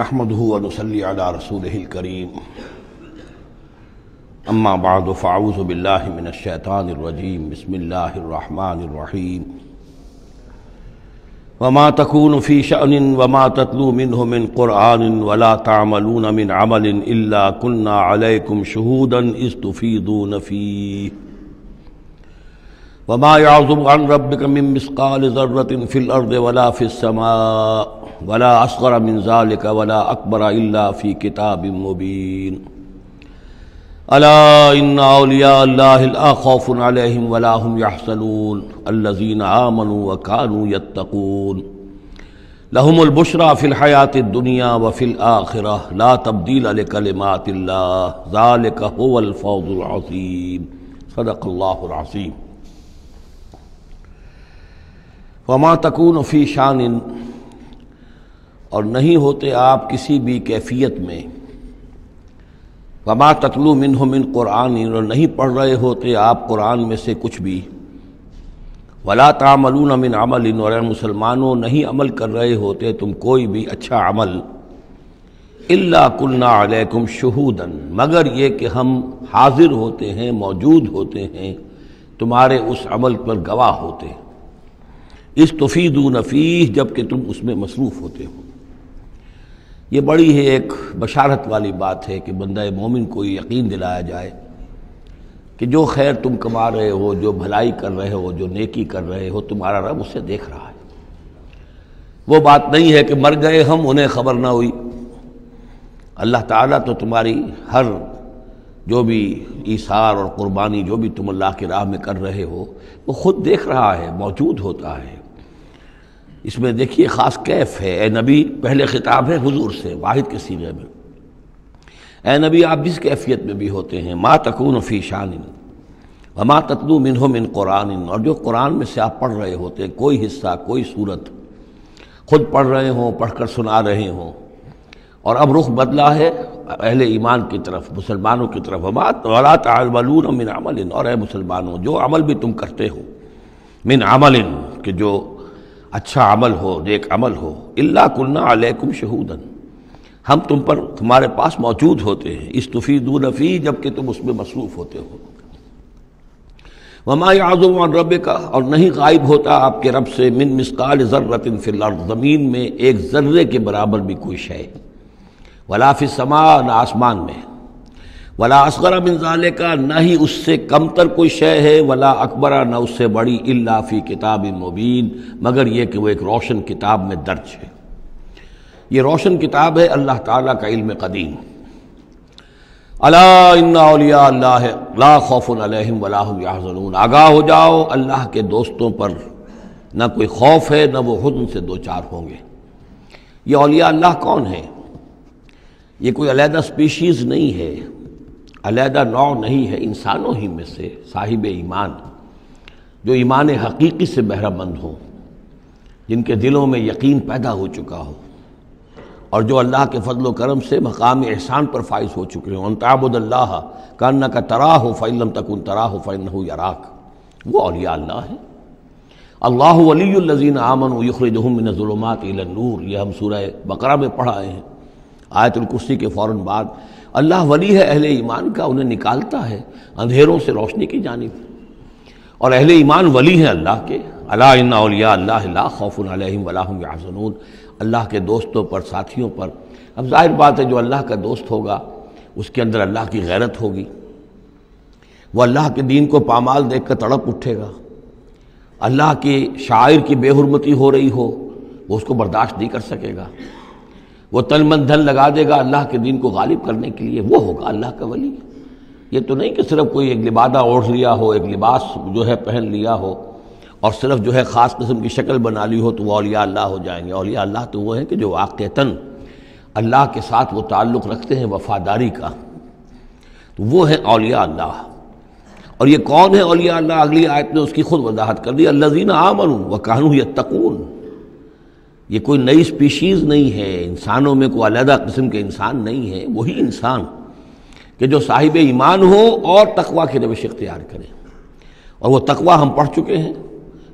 अला रसूल करीम अम्मा बाद फ़ाउज़ बिल्लामिनशैतानरजीम बसमीम वमा तकून फ़ी शन वमा ततलू मिन मिन क़ुरान वला तामलून मिन अमल इल्ला कुन्ना अलैकुम शहूदन इस्तफ़ीदून फ़ी वमा याज़ुब अन रब्बिक मिन मिस्क़ाल ज़र्रतिन फ़िल अर्द वला फ़िस समा, वला असगर मिनजालिक वला अकबर अल्ला फ़ी किताब मुबीन। अला इन्ना खौफुन अलैहिम वला हुम यहसनून अल्लज़ीना आमनू व कानू यत्तकून। लहुमुल बुशरा फ़िल हयातिद दुनिया व फ़िल आखिरह ला तब्दील लिकलिमातिल्लाह ज़ालिक हुवल फौज़ुल अज़ीम सदक़ल्लाहुल अज़ीम वमा तकून फ़ी शानिन, और नहीं होते आप किसी भी कैफियत में। वमा ततलु मिन मिन कुरान, और नहीं पढ़ रहे होते आप कुरान में से कुछ भी। वला तामलून मिन अमल और मुसलमानों नहीं अमल कर रहे होते तुम कोई भी अच्छा अमल। इल्ला कुल्ना अलैकुम शहूदन, मगर ये कि हम हाजिर होते हैं, मौजूद होते हैं, तुम्हारे उस अमल पर गवाह होते हैं। इस तफीदू नफीस जबकि तुम उसमें मसरूफ़ होते हो। ये बड़ी है एक बशारत वाली बात है कि बंदा मोमिन को यकीन दिलाया जाए कि जो खैर तुम कमा रहे हो, जो भलाई कर रहे हो, जो नेकी कर रहे हो, तुम्हारा रब उसे देख रहा है। वो बात नहीं है कि मर गए हम, उन्हें खबर ना हुई। अल्लाह ताला तो तुम्हारी हर जो भी ईसार और कुर्बानी, जो भी तुम अल्लाह की राह में कर रहे हो, वो खुद देख रहा है, मौजूद होता है। इसमें देखिए ख़ास कैफ है। ए नबी, पहले ख़िताब है हुजूर से, वाहिद के सीरे में। ए नबी, आप जिस कैफियत में भी होते हैं, मा तकून फ़ी शान व मा ततलू मिन मिन कुरान और जो कुरान में से आप पढ़ रहे होते हैं, कोई हिस्सा, कोई सूरत, खुद पढ़ रहे हों, पढ़कर सुना रहे हों, और अब रुख बदला है अहले ईमान की तरफ़, मुसलमानों की तरफ़। वला तलून मिन अमल और ए मुसलमानों, जो अमल भी तुम करते हो, मिन अमल के जो अच्छा अमल हो, नेक अमल हो। इल्ला कुन्ना अलैकुम शहूदन। हम तुम पर तुम्हारे पास मौजूद होते हैं। इस तुफीदू नफ़ी जबकि तुम उसमें मसरूफ़ होते हो। वमा आज़ुम रब का और नहीं गायब होता आपके रब से, मिन मिसकाल ज़र्रतिन फिल ज़मीन में एक ज़र्रे के बराबर भी कोई शय। वलाफ़ि समा, न आसमान में। वला असगर मिनजाले का ना ही उससे कमतर कोई शय है, वला अकबरा, न उससे बड़ी इल्लाफ़ी किताब मुबीन, मगर यह कि वह एक रोशन किताब में दर्ज है। ये रोशन किताब है अल्लाह ताला का इल्म कदीम। अला खौफन अलहम आगाह हो जाओ, अल्लाह के दोस्तों पर न कोई खौफ है, न वो खुद उनसे दो चार होंगे। ये अलिया अल्लाह कौन है? ये कोई अलहदा स्पीशीज़ नहीं है। अलहदा नौ नहीं है, इंसानों ही में से साहिब ईमान, जो ईमान हकीकी से बहरामंद हों, जिनके दिलों में यकीन पैदा हो चुका हो, और जो अल्लाह के फजल करम से मकाम एहसान पर फाइज हो चुके हों। ताबुदल्लाह कान्ना का तरा हो फ़ैलम तकुन तरा हो फ़ैन हो यराक। वो अलिया अल्लाह है। अल्लाह वलीजीन आमन यखरजहमिनज़ुलमात नूर। ये हम सूरह बकरा में पढ़ाए हैं। आयतुलकुर्सी के फ़ौर बाद अल्लाह वली है, अहले ईमान का उन्हें निकालता है। अंधेरों से रोशनी की जानब। और अहले ईमान वली हैं अल्लाह के। अल्लाह अल्लाह खौफन वलाहम याजनून अल्लाह के दोस्तों पर, साथियों पर। अब ज़ाहिर बात है, जो अल्लाह का दोस्त होगा, उसके अंदर अल्लाह की गैरत होगी। वह अल्लाह के दीन को पामाल देख कर तड़प उठेगा। अल्लाह के शायर की बेहरमती हो रही हो, वो उसको बर्दाश्त नहीं कर सकेगा। वो तन मन धन लगा देगा अल्लाह के दिन को गालिब करने के लिए, वो होगा अल्लाह का वली। ये तो नहीं कि सिर्फ़ कोई एक लिबादा ओढ़ लिया हो, एक लिबास जो है पहन लिया हो, और सिर्फ़ जो है ख़ास किस्म की शक्ल बना ली हो तो वो अलिया अल्लाह हो जाएँगे। अलिया अल्लाह तो वो है कि जो वाक़ता अल्लाह के साथ वो ताल्लुक़ रखते हैं वफ़ादारी का। तो वो है अलिया अल्लाह। और ये कौन है अलिया अल्लाह? अगली आयत ने उसकी खुद वजाहत कर दी, अल्लाजीन आमन व कानू तकून ये कोई नई स्पीशीज़ नहीं है। इंसानों में कोई अलहदा किस्म के इंसान नहीं है। वही इंसान कि जो साहिब ईमान हो और तकवा की रविश इख्तियार करें। और वो तकवा हम पढ़ चुके हैं।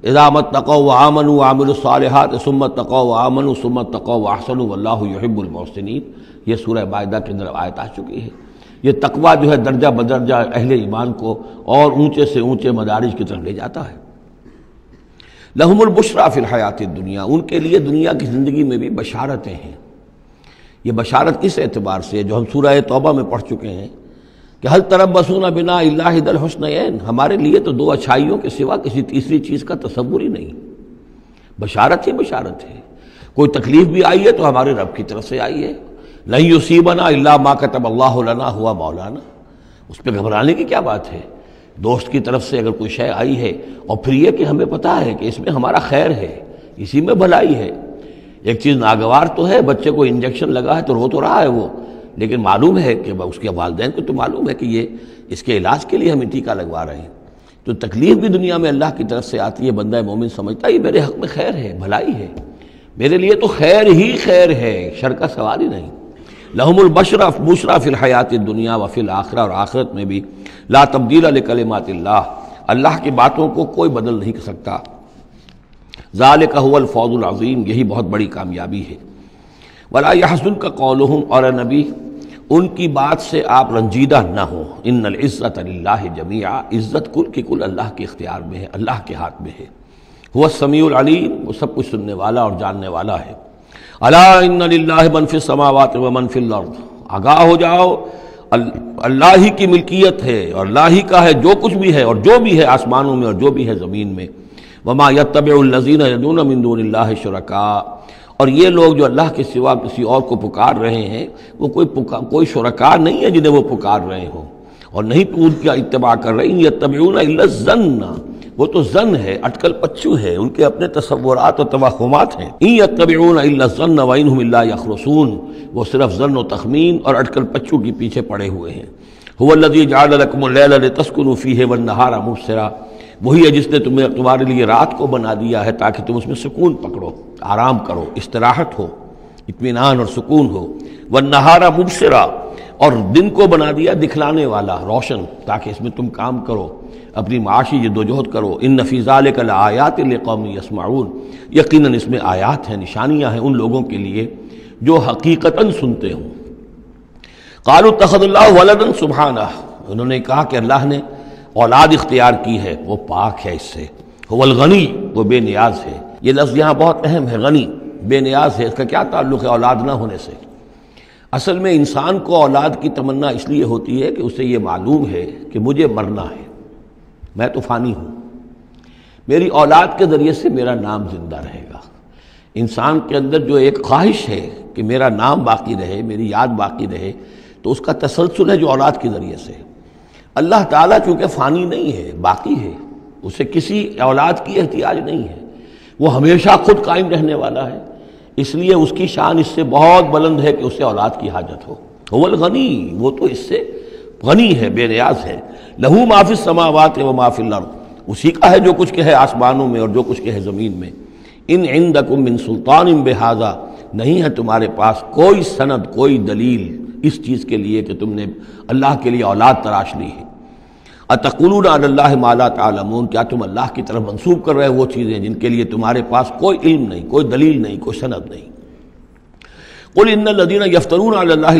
इदामत तको व आमन आमिलसालहत सुमत तको व आमन सुमत तको व अहसन वल्लाबुलमोसिन ये सूर्य बायदा के अंदर आयत आ चुकी है। ये तकवा जो है दर्जा बदर्जा अहल ईमान को और ऊँचे से ऊँचे मदारज की तरफ़ ले जाता है। लहमुलबुशरा फिल हयात दुनिया। उनके लिए दुनिया की ज़िंदगी में भी बशारतें हैं। ये बशारत किस एतबार से जो हम सूरह तौबा में पढ़ चुके हैं कि हल तरब बसूना बिना अल्लादल हसन हमारे लिए तो दो अच्छाइयों के सिवा किसी तीसरी चीज़ का तस्वुर ही नहीं। बशारत ही बशारत है। कोई तकलीफ़ भी आई है तो हमारे रब की तरफ़ से आई है। नहीं युसीबना अल्लाह मा कतब अल्लाह लना, हुआ मौलाना। उस पर घबराने की क्या बात है? दोस्त की तरफ़ से अगर कोई शय आई है, और फिर यह कि हमें पता है कि इसमें हमारा खैर है, इसी में भलाई है। एक चीज़ नागवार तो है, बच्चे को इंजेक्शन लगा है तो रो तो रहा है वो, लेकिन मालूम है कि उसके वालदेन को तो मालूम है कि ये, इसके इलाज के लिए हम टीका लगवा रहे हैं। तो तकलीफ़ भी दुनिया में अल्लाह की तरफ़ से आती है, बंदा मोमिन समझता है, ये मेरे हक में खैर है, भलाई है। मेरे लिए तो खैर ही खैर है, शर का सवाल ही नहीं। लहमुल बशरा बुशरा फिल हयात दुनिया व फिल आखरा और आखरत में भी। ला तब्दील कलमात अल्लाह की बातों को कोई बदल नहीं कर सकता। ज़ाल कहल फ़ौजुल अज़ीम, यही बहुत बड़ी कामयाबी है। वला यहसन का कौल और नबी, उनकी बात से आप रंजीदा न हो। इन इज़्ज़त जमिया इज़्ज़त कुल की कुल अल्लाह के इख्तियार में है, अल्लाह के हाथ में है। वह समीम वो सब कुछ सुनने वाला और जानने वाला है। अला इन मनफि समावत व मनफिल आगाह हो जाओ। अल्लाह ही की मिल्कियत है और अल्लाह ही का है जो कुछ भी है और जो भी है आसमानों में और जो भी है ज़मीन में। वमा यतबीन यदून मिंदून शुरका। और ये लोग जो अल्लाह के सिवा किसी और को पुकार रहे हैं, वो कोई पुकार कोई शुरका नहीं है जिन्हें वो पुकार रहे हो। और नहीं तो उनका इतबा कर रहे यतबीन जन्ना। वो तो जन है, अटकल पच्चू है, उनके अपने तस्वुरात और तवाहमात हैं। इन यखरसून। वो सिर्फ़ जन व तखमीन और अटकल पच्चू के पीछे पड़े हुए हैं। हुल्लजी जालकुम तस्कुनफ़ी है वन नहारा मुबसरा। वही है जिसने तुम्हें, तुम्हारे लिए रात को बना दिया है ताकि तुम उसमें सुकून पकड़ो, आराम करो istirahat हो इतमान और सुकून हो। व नहारा मुबसरा। और दिन को बना दिया दिखलाने वाला रोशन, ताकि इसमें तुम काम करो, अपनी माशी जदोजहद करो। इन नफीज़ाल कल आयात कौमी यसमाउन यकीन इसमें आयात हैं, निशानियाँ हैं उन लोगों के लिए जो हकीकता सुनते हों। कालू तखदल्ला वलदन सुबहाना उन्होंने कहा कि अल्लाह ने औलाद इख्तियार की है, वो पाक है इससे। वल गनी, वो बेनियाज है। ये लफ्ज़ यहाँ बहुत अहम है, गनी। बेनियाज है, इसका क्या ताल्लुक है औलाद ना होने से? असल में इंसान को औलाद की तमन्ना इसलिए होती है कि उसे ये मालूम है कि मुझे मरना है। मैं तो फ़ानी हूँ। मेरी औलाद के ज़रिए से मेरा नाम ज़िंदा रहेगा। इंसान के अंदर जो एक ख्वाहिश है कि मेरा नाम बाकी रहे, मेरी याद बाकी रहे तो उसका तसलसल है जो औलाद के ज़रिए से। अल्लाह ताला चूँकि फ़ानी नहीं है, बाकी है, उसे किसी औलाद की एहतियाज नहीं है। वो हमेशा खुद कायम रहने वाला है। इसलिए उसकी शान इससे बहुत बुलंद है कि उसे औलाद की हाजत हो। वल गनी, वो तो इससे गनी है, बेनियाज है। लहू माफिस समावत व माफिल उसी का है जो कुछ के है आसमानों में और जो कुछ के है ज़मीन में। इन इन दकुम इन सुल्तान इन बेहाजा, नहीं है तुम्हारे पास कोई सनद, कोई दलील इस चीज़ के लिए कि तुमने अल्लाह के लिए औलाद तराश ली है। अतकुलून अल्लाह माला तालमून, क्या तुम अल्लाह की तरफ़ मंसूब कर रहे हो वो चीज़ें जिनके लिए तुम्हारे पास कोई इल्म नहीं, कोई दलील नहीं, कोई सनद नहीं। कुल इन लदीन यफ्तरून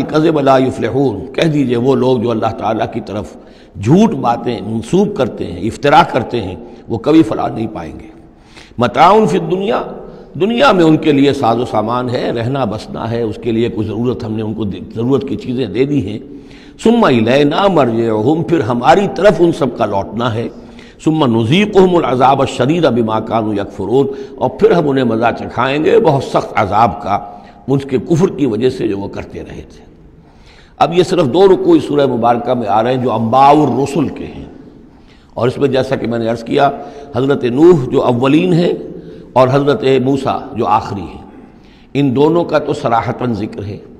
कज़ब अलाफ़लहून कह दीजिए वो लोग जो अल्लाह ताला की तरफ़ झूठ बातें मनसूब करते हैं, इफ्तरा करते हैं, वो कभी फला नहीं पाएँगे। मताउन फिर दुनिया दुनिया में उनके लिए साजो सामान है, रहना बसना है, उसके लिए कुछ ज़रूरत हमने उनको ज़रूरत की चीज़ें दे दी हैं। सुम्मा ना मर हम फिर हमारी तरफ़ उन सब का लौटना है। सुम्मा नज़ीक़ाब शरीर अबिमा कानू यकफरून, और फिर हम उन्हें मज़ा चखाएँगे, बहुत सख्त अजाब का उसके कुफर की वजह से जो वो करते रहे थे। अब ये सिर्फ़ दो रुकू इस सूरह मुबारक में आ रहे हैं, जो अम्बाउर रसुल के हैं। और इसमें जैसा कि मैंने अर्ज़ किया, हज़रत नूह जो अव्वलीन है, और हज़रत मूसा जो आखिरी है। इन दोनों का तो सराहतन ज़िक्र है।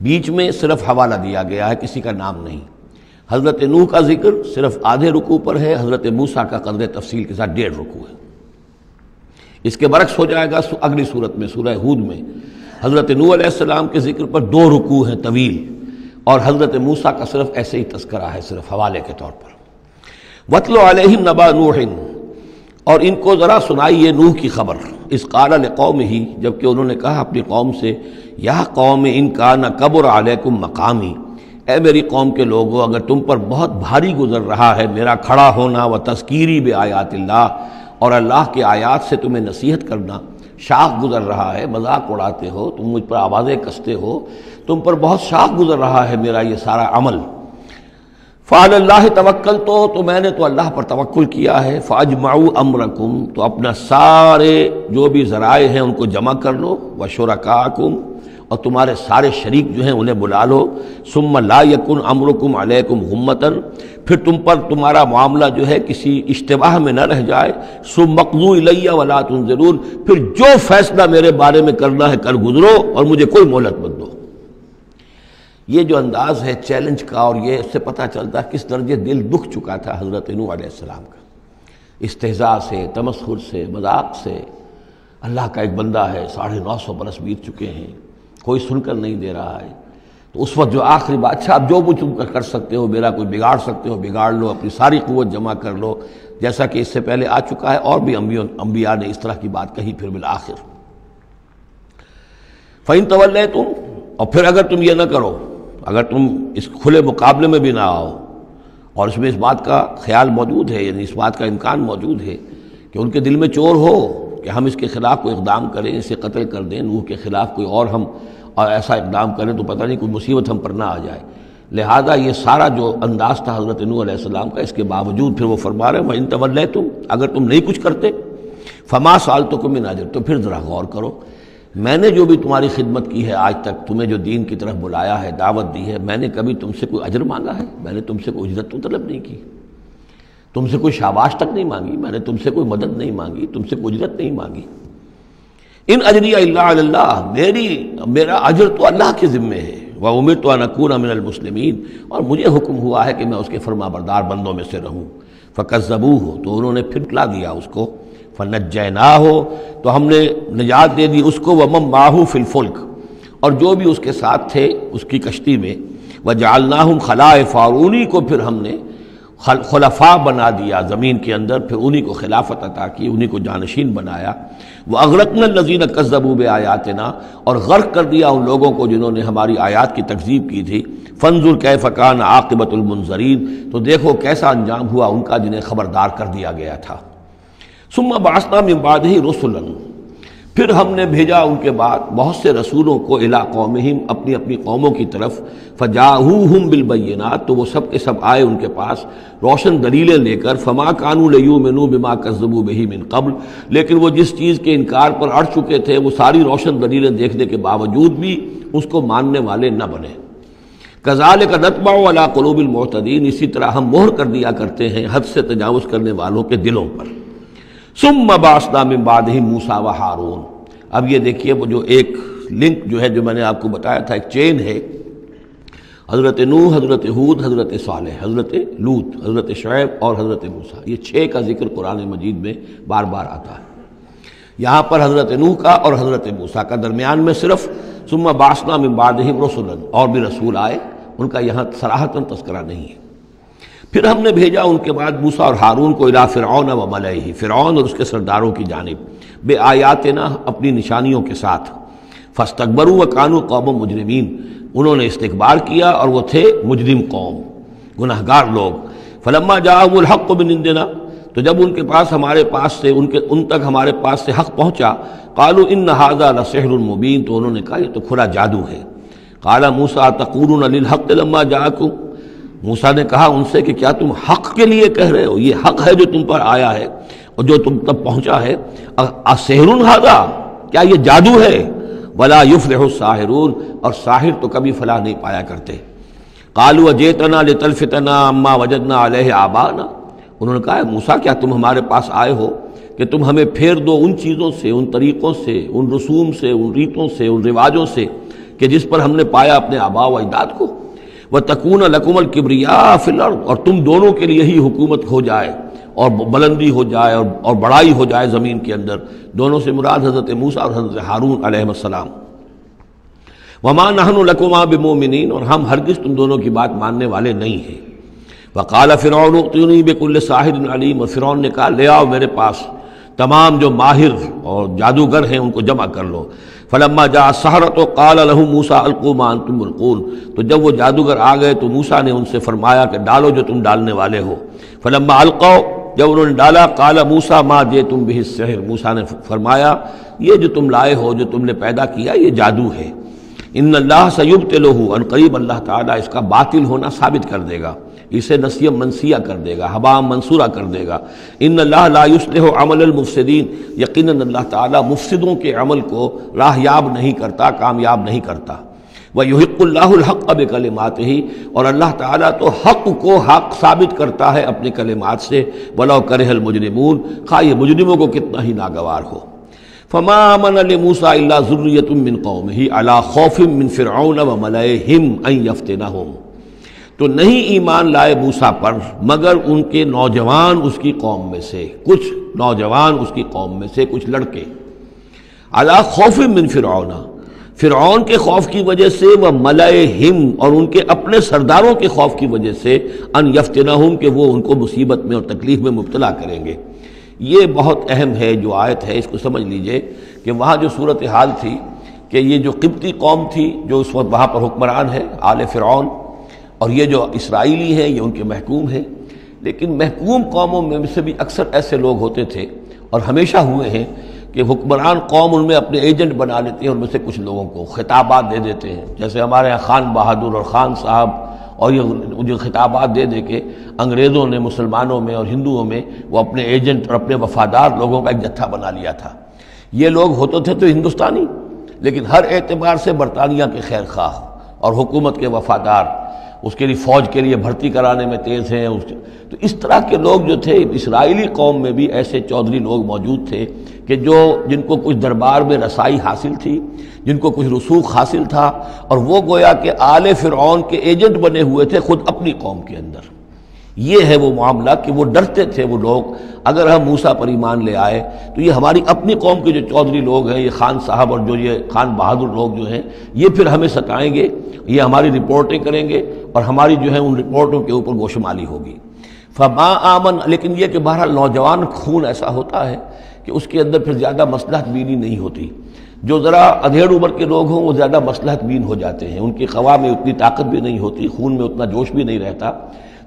बीच में सिर्फ़ हवाला दिया गया है, किसी का नाम नहीं। हज़रत नूह का ज़िक्र सिर्फ़ आधे रुकू पर है, हज़रत मूसा का कदर तफसील के साथ डेढ़ रुकू है। इसके बरक्स हो जाएगा अगली सूरत में, सूरह हूद में। हज़रत नू आसमाम के ज़िक्र पर दो रुकू हैं तवील, और हज़रत मूसा का सिर्फ़ ऐसे ही तस्करा है, सिर्फ़ हवाले के तौर पर। वतलो अलहिम नबा नूहिन, और इनको ज़रा सुनाइए नूह की खबर। इस काल कौम ही, जबकि उन्होंने कहा अपनी कौम से यह कौम इनका न कब्र अलैकुम मकामी। ए मेरी कौम के लोगों, अगर तुम पर बहुत भारी गुजर रहा है, मेरा खड़ा होना व तस्कीरी बे आयातिल्ला और अल्लाह के आयात से तुम्हें नसीहत करना, शाख गुजर रहा है, मज़ाक उड़ाते हो, तुम मुझ पर आवाज़ें कसते हो, तुम पर बहुत शाख गुजर रहा है मेरा ये सारा अमल। फ़ाल अल्लाह तवक्ल तो तो मैंने तो अल्लाह पर तवक्ल किया है। फ़ाज माऊ अमरकुम तो अपना सारे जो भी ज़राए हैं उनको जमा कर लो, व शुरकाकुम, और तुम्हारे सारे शरीक जो हैं उन्हें बुला लो। सुम ला यकुन अमरकुम अलैकुम गुम्मतन फिर तुम पर तुम्हारा मामला जो है किसी इश्तबाह में न रह जाए। सुम मकलू इलैया वला तुम ज़रूर फिर जो फैसला मेरे बारे में करना है कर गुजरो, और मुझे कोई मोहलत मत दो। ये जो अंदाज है चैलेंज का और ये इससे पता चलता है किस दर्जे दिल दुख चुका था हज़रत नू आसमाम का। इस्तेजा से तमस्खुर से, मज़ाक से अल्लाह का एक बंदा है, साढ़े नौ सौ बरस बीत चुके हैं, कोई सुनकर नहीं दे रहा है। तो उस वक्त जो आखिरी बात अच्छा आप जो कुछ तुम कर सकते हो, मेरा कोई बिगाड़ सकते हो, बिगाड़ लो, अपनी सारी क़वत जमा कर लो। जैसा कि इससे पहले आ चुका है, और भी अम्बियों अम्बिया ने इस तरह की बात कही, फिर बिल आखिर फ़ैन तवल तुम और फिर अगर तुम ये ना करो अगर तुम इस खुले मुकाबले में भी ना आओ, और इसमें इस बात का ख्याल मौजूद है, यानी इस बात का इम्कान मौजूद है कि उनके दिल में चोर हो, कि हम इसके ख़िलाफ़ कोई इकदाम करें, इसे कत्ल कर दें, नूह के ख़िलाफ़ कोई और हम और ऐसा इकदाम करें तो पता नहीं कोई मुसीबत हम पर ना आ जाए। लिहाजा ये सारा जो अंदाज था हज़रत नूसम का, इसके बावजूद फिर वो फरमा रहे इन तवल तुम अगर तुम नहीं कुछ करते, फमा साल तो कुमिन नाजर तो फिर ज़रा गौर करो। मैंने जो भी तुम्हारी खिदमत की है आज तक, तुम्हें जो दीन की तरफ़ बुलाया है, दावत दी है, मैंने कभी तुमसे कोई अजर मांगा है? मैंने तुमसे कोई उजरत तो तलब नहीं की। तुमसे कोई शाबाश तक नहीं मांगी, मैंने तुमसे कोई मदद नहीं मांगी, तुमसे कोई उजरत नहीं मांगी। इन अजरी अल्लाह, मेरी, मेरा अजर तो अल्लाह के ज़िम्मे है। वह उमिर तो नकून अमिनमसलमिन और मुझे हुक्म हुआ है कि मैं उसके फरमा बरदार बंदों में से रहूँ। फ़कत जबू हो तो उन्होंने फिर ला दिया उसको। फ़नज ना हो तो हमने निजात दे दी उसको व मम माहू फिलफुल्क और जो भी उसके साथ थे, उसकी कश्ती में, वह जालना हूँ खलाए फ़ारूनी को फिर हमने खलफा बना दिया ज़मीन के अंदर। फिर उन्हीं को खिलाफत अता की, उन्हीं को जानशीन बनाया। वह अगरतन लजीन कस्जबूब आयात ना और गर्क कर दिया उन लोगों को जिन्होंने हमारी आयात की तकजीब की थी। फंजुल कैफ़ान आकबतुलमनजरीन तो देखो कैसा अंजाम हुआ उनका, जिन्हें खबरदार कर दिया गया था। सुम्मा बासना में बाद ही रसुलन। फिर हमने भेजा उनके बाद बहुत से रसूलों को इला कौम अपनी अपनी कौमों की तरफ़ फजाहू हम बिलबैना तो वो सब के सब आए उनके पास, रोशन दलीलें लेकर, फमा कानू लयू मिनू बिमा कस्बू बही मिन कबल। लेकिन वो जिस चीज़ के इनकार पर अड़ चुके थे, वो सारी रोशन दलीलें देखने के बावजूद भी उसको मानने वाले न बने। कजाल का नतबा वाला कलूबिल मोतदीन इसी तरह हम मोहर कर दिया करते हैं हद से तजावज़ करने वालों के दिलों पर। सुम बासना में बाद ही मूसा व हारून। अब ये देखिए, वो जो एक लिंक जो है, जो मैंने आपको बताया था, एक चेन है। हज़रत नू हज़रत हूद, हज़रत साल हज़रत लूत, हज़रत शैब और हज़रत मूसा। ये छः का ज़िक्र कुरान मजीद में बार बार आता है। यहाँ पर हज़रत नू का और हज़रत मूसा का दरमियान में सिर्फ़ सुम्मा बासना में बाद ही रसुलन और भी रसूल आए। उनका यहाँ सराहतन तस्करा नहीं है। फिर हमने भेजा उनके बाद मूसा और हारून को इला फ़िरौन व मलही फ़िरौन और उसके सरदारों की जानब। बे आयात ना अपनी निशानियों के साथ। फस्तकबरू व कानू कौम मुजरमीन। उन्होंने इस्तकबार किया और वो थे मुजरिम कौम। गुनहगार लोग। फलम्मा जाहक को भी निंदना तो जब उनके पास हमारे पास से, उनके, उन तक हमारे पास से हक पहुँचा, कालू इन नहाजा लसहरमुबीन तो उन्होंने कहा, ये तो खुला जादू है। काला मूसा तकूर हक लम्मा जाकू मूसा ने कहा उनसे कि क्या तुम हक के लिए कह रहे हो? ये हक है जो तुम पर आया है और जो तुम तब पहुँचा है। असहरुन हादा क्या ये जादू है? वला युफ्लह साहिरून, और साहिर तो कभी फलाह नहीं पाया करते। कालू अजेतना लतलफतना, अम्मा वजदना अलह आबाना। उन्होंने कहा, मूसा, क्या तुम हमारे पास आए हो कि तुम हमें फेर दो उन चीज़ों से, उन तरीक़ों से, उन रसूम से, उन रीतों से, उन रिवाजों से कि जिस पर हमने पाया अपने आबा व अजदाद को? वह तकून लकुमल किबरिया फिलर और तुम दोनों के लिए ही हुकूमत हो जाए और बुलंदी हो जाए और, और बड़ाई हो जाए ज़मीन के अंदर। दोनों से मुराद हज़रत मूसा और हज़रत हारून अलैहिस्सलाम वमा नहन लकुमा बेमोमिन और हम हरगिज़ तुम दोनों की बात मानने वाले नहीं हैं। वकाल फ़िरौन बेकुल्ल साहिर अलीम और फ़िरौन ने कहा ले आओ मेरे पास तमाम जो माहिर और जादूगर हैं उनको जमा कर लो। फलम्मा जा सहरत काल लहू मूसा अलकुमान तुम अलकून तो जब वो जादूगर आ गए तो मूसा ने उनसे फरमाया कि डालो जो तुम डालने वाले हो। फलम्मा अलको जब उन्होंने डाला, काला मूसा माँ जे तुम भी शहर। मूसा ने फरमाया, ये जो तुम लाए हो, जो तुमने पैदा किया, ये जादू है। इन अल्लाह सयुब तेलोहू करीब अल्लाह ताला इसका बातिल होना साबित कर देगा। इसे नसीम मनसिया कर देगा, हवा मंसूरा कर देगा। इन अल्लाह अमल मुफसदीन। यकीन अल्लाह ताला मुफसदों के अमल को राहयाब नहीं करता, कामयाब नहीं करता। वह युहिक्ल्लाहक अब कलिमात ही और अल्लाह ताला तो हक को हक साबित करता है अपने कलिमात से। वलो करहल मुजरमून। खा, ये मुजरमों को कितना ही नागवार हो। फ़मामन मूसा ज़ुर्रियतमिन कौम ही अला खौफ़िम मिन फ़िरौन व मलहिम अन यफ्तना हम तो नहीं ईमान लाए मूसा पर, मगर उनके नौजवान उसकी कौम में से, कुछ नौजवान उसकी कौम में से, कुछ लड़के। अला खौफ मिन फिरौना। फिरौन के खौफ की वजह से, वह मलय हिम, और उनके अपने सरदारों के खौफ की वजह से, अन यफ्तनाहम, कि वो उनको मुसीबत में और तकलीफ़ में मुबतला करेंगे। ये बहुत अहम है जो आयत है, इसको समझ लीजिए कि वहाँ जो सूरत हाल थी, कि ये जो किब्ती कौम थी, जो उस वक्त वहाँ पर हुक्मरान है, आल फ़िरौन और ये जो इसराइली हैं, ये उनके महकूम हैं। लेकिन महकूम कौमों में से भी अक्सर ऐसे लोग होते थे और हमेशा हुए हैं कि हुक्मरान कौम उनमें अपने एजेंट बना लेते हैं, उनमें से कुछ लोगों को खिताबात दे देते हैं। जैसे हमारे यहाँ खान बहादुर और ख़ान साहब और ये जो खिताबात दे दे के अंग्रेज़ों ने, मुसलमानों में और हिंदुओं में वो अपने एजेंट और अपने वफादार लोगों का एक जत्था बना लिया था। ये लोग होते थे तो हिंदुस्तानी, लेकिन हर एतबार से बरतानिया के खैर खाह और हुकूमत के वफादार उसके लिए फ़ौज के लिए भर्ती कराने में तेज़ हैं उस तो इस तरह के लोग जो थे, इसराइली कौम में भी ऐसे चौधरी लोग मौजूद थे कि जो, जिनको कुछ दरबार में रसाई हासिल थी, जिनको कुछ रसूख हासिल था, और वो गोया के आले फ़िरौन के एजेंट बने हुए थे खुद अपनी कौम के अंदर। ये है वो मामला कि वो डरते थे वो लोग। अगर हम मूसा पर ईमान ले आए तो ये हमारी अपनी कौम के जो चौधरी लोग हैं, ये खान साहब और जो ये खान बहादुर लोग जो हैं, ये फिर हमें सताएँगे, ये हमारी रिपोर्टें करेंगे और हमारी जो है उन रिपोर्टों के ऊपर गोशमाली होगी। फमा आमन, लेकिन ये कि बहरहाल नौजवान खून ऐसा होता है कि उसके अंदर फिर ज़्यादा मसलहत बीनी नहीं होती। जो ज़रा अधेड़ उम्र के लोग हों, वो ज़्यादा मसलहत बीन हो जाते हैं। उनकी खवा में उतनी ताकत भी नहीं होती, खून में उतना जोश भी नहीं रहता।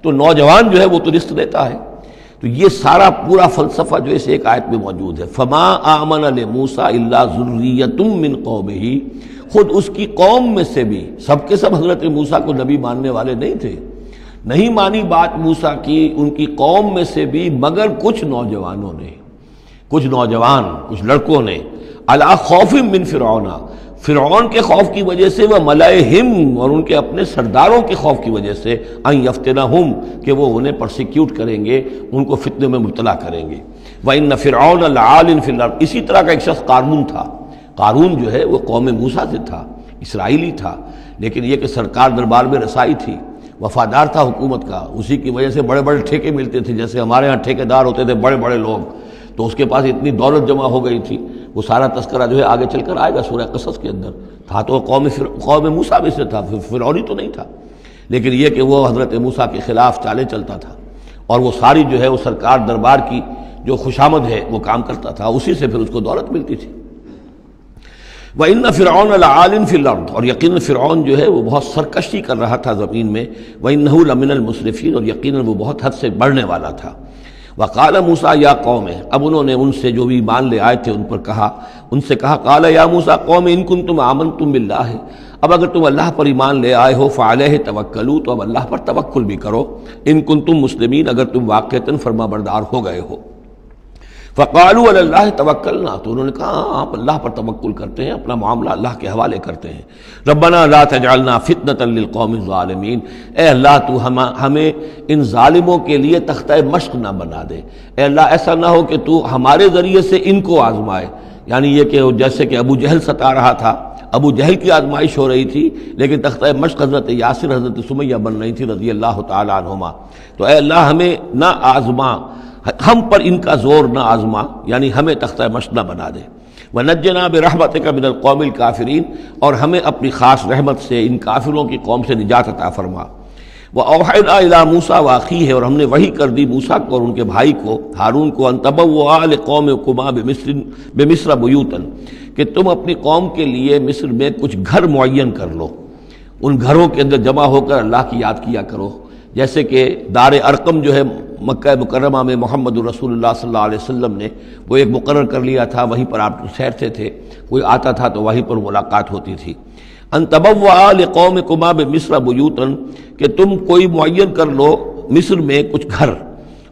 तो नौजवान जो है वो तो रिश्त देता है। तो ये सारा पूरा फलसफा जो इस एक आयत में मौजूद है। फमा आमन अल मूसा मिन कौम ही खुद उसकी कौम में से भी, सबके सब हज़रत मूसा को नबी मानने वाले नहीं थे। नहीं मानी बात मूसा की, उनकी कौम में से भी, मगर कुछ नौजवानों ने, कुछ नौजवान, कुछ लड़कों ने, अला खौफ मिन फिरौना फ़िरौन के खौफ की वजह से, वह मलाए हिम और उनके अपने सरदारों के खौफ की वजह से अं यफ्तना हम कि वो उन्हें प्रोसिक्यूट करेंगे, उनको फितने में मुबतला करेंगे। वह इन फ़िरौन आल फिर इसी तरह का एक शख्स कानून था। कानून जो है, वो कौम मूसा से था, इसराइली था। लेकिन यह कि सरकार दरबार में रसाई थी, वफादार था हुकूमत का, उसी की वजह से बड़े बड़े ठेके मिलते थे, जैसे हमारे यहाँ ठेकेदार होते थे बड़े बड़े लोग। तो उसके पास इतनी दौलत जमा हो गई थी। वो सारा तस्करा जो है आगे चलकर आएगा सूर्य कसस के अंदर। था तो कौम कौम मूसा में से था, फिर तो नहीं था। लेकिन यह कि वो हज़रत मूसा के ख़िलाफ़ चाले चलता था और वो सारी जो है वो सरकार दरबार की जो खुशामद है, वो काम करता था। उसी से फिर उसको दौलत मिलती थी। वह इन फ़िरौन आलिन फ़िलर्द और यकीन फ़िरौन जो है वो बहुत सरकशी कर रहा था ज़मीन में। वह इन मुसरफ़ी और यकीन वो बहुत हद से बढ़ने वाला था। वकाल मूसा, या कौम। है अब उन्होंने उनसे जो भी मान ले आए थे, उन पर कहा। उनसे कहा, काला, या मूसा, कौम इनकुन तुम आमन तुम बिल्ला है अब अगर तुम अल्लाह पर ईमान ले आए हो फ़ाल है तवक्लू तो अब अल्लाह पर तवक्ल भी करो। इनकुन तुम मुस्लिम अगर तुम वाक़ता फरमा बरदार हो गए हो। फ़कालू अल्लाह तवक्ल ना तो उन्होंने कहा हाँ, आप अल्लाह पर तवक्ल करते हैं अपना मामला अल्लाह के हवाले करते हैं। रब्बना ला तजालना फ़ितनतलकौमीन ए अल्लाह तू हम हमें इन ालिमों के लिए तख्त मश्क ना बना दे। ए अल्लाह ऐसा ना हो कि तू हमारे ज़रिए से इनको आजमाए। यानी ये कि जैसे कि अबू जहल सता रहा था। अबू जहल की आजमाइश हो रही थी लेकिन तख्त मश्क हज़रत यासिर हज़रत सुमैया बन रही थी रज़ी अल्लाह तुमा तो अल्लाह हमें ना आजमा। हम पर इनका ज़ोर ना आजमा, यानी हमें तख्त मशना बना दे। व नजना रहमत का बिन कौमिल काफरीन, और हमें अपनी ख़ास रहमत से इन काफिरों की कौम से निजात अता फरमा। वह अवहदा मूसा वाक़ी है और हमने वही कर दी मूसा को और उनके भाई को, हारून को अनतब आल कौम कुमा बेमिस्र बयूतन, कि तुम अपनी कौम के लिए मिस्र में कुछ घर मुन कर लो। उन घरों के अंदर जमा होकर अल्लाह की याद किया करो। जैसे कि दार अरकम जो है मक्का मुकरमा में मोहम्मद सल्लल्लाहु अलैहि वसल्लम ने वो एक मुकर कर लिया था, वहीं पर आप ठहरते थे, कोई आता था तो वहीं पर मुलाकात होती थी। अन अनतबल कौम कुमा मिस्र बुयूतन, कि तुम कोई मुन कर लो मिस्र में कुछ घर।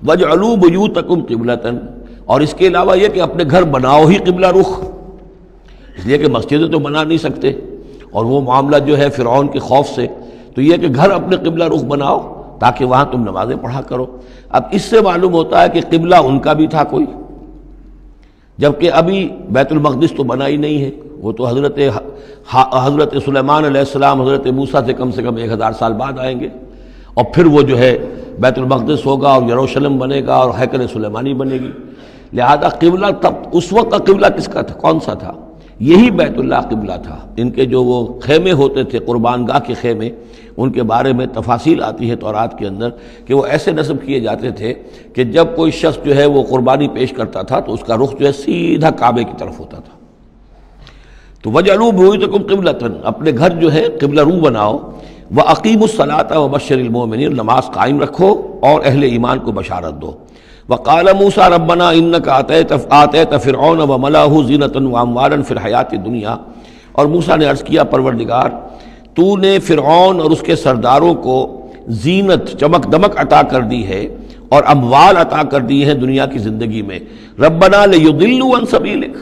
वज अलू बुयूतकुम किबलतन, और इसके अलावा यह कि अपने घर बनाओ ही किबला रुख। इसलिए कि मस्जिदें तो बना नहीं सकते, और वो मामला जो है फ़िरौन के खौफ से तो यह कि घर अपने किबला रुख बनाओ। ताकि वहाँ तुम नमाजें पढ़ा करो। अब इससे मालूम होता है कि किबला उनका भी था कोई। जबकि अभी बैतुलमकदस तो बना ही नहीं है। वो तो हज़रत हज़रत सलेमान सलाम, हज़रत मूसा से कम से कम एक हज़ार साल बाद आएँगे। और फिर वो जो है बैतुलमकदस होगा और यरूशलेम बनेगा और हैकर सुलेमानी बनेगी। लिहाजा किबला तब, उस वक्त का किबला किसका था? कौन सा था? यही बैतुल्ला किबला था। इनके जो वो खेमे होते थे कुर्बान गाह के खेमे उनके बारे में तफासिल आती है तौरात के अंदर कि वो ऐसे नस्ब किए जाते थे कि जब कोई शख्स जो है वो कुर्बानी पेश करता था तो उसका रुख जो है सीधा काबे की तरफ़ होता था। तो वजलू भूई तो कुम किबलतन, अपने घर जो है किबला रू बनाओ वह अकीम सलाता व बशरमिन नमाज़ कायम रखो और अहल ईमान को बशारत दो। वकाल मूसा रबना इन का आते तफ़िरौन व मलाहू जीनतन फिर हयात दुनिया। और मूसा ने अर्ज़ किया, परवरदिगार तू ने फ़िरौन और उसके सरदारों को जीनत, चमक, दमक अता कर दी है और अमवाल अता कर दी है दुनिया की ज़िंदगी में। रबना ले युदिल्लू अन सबीलिक।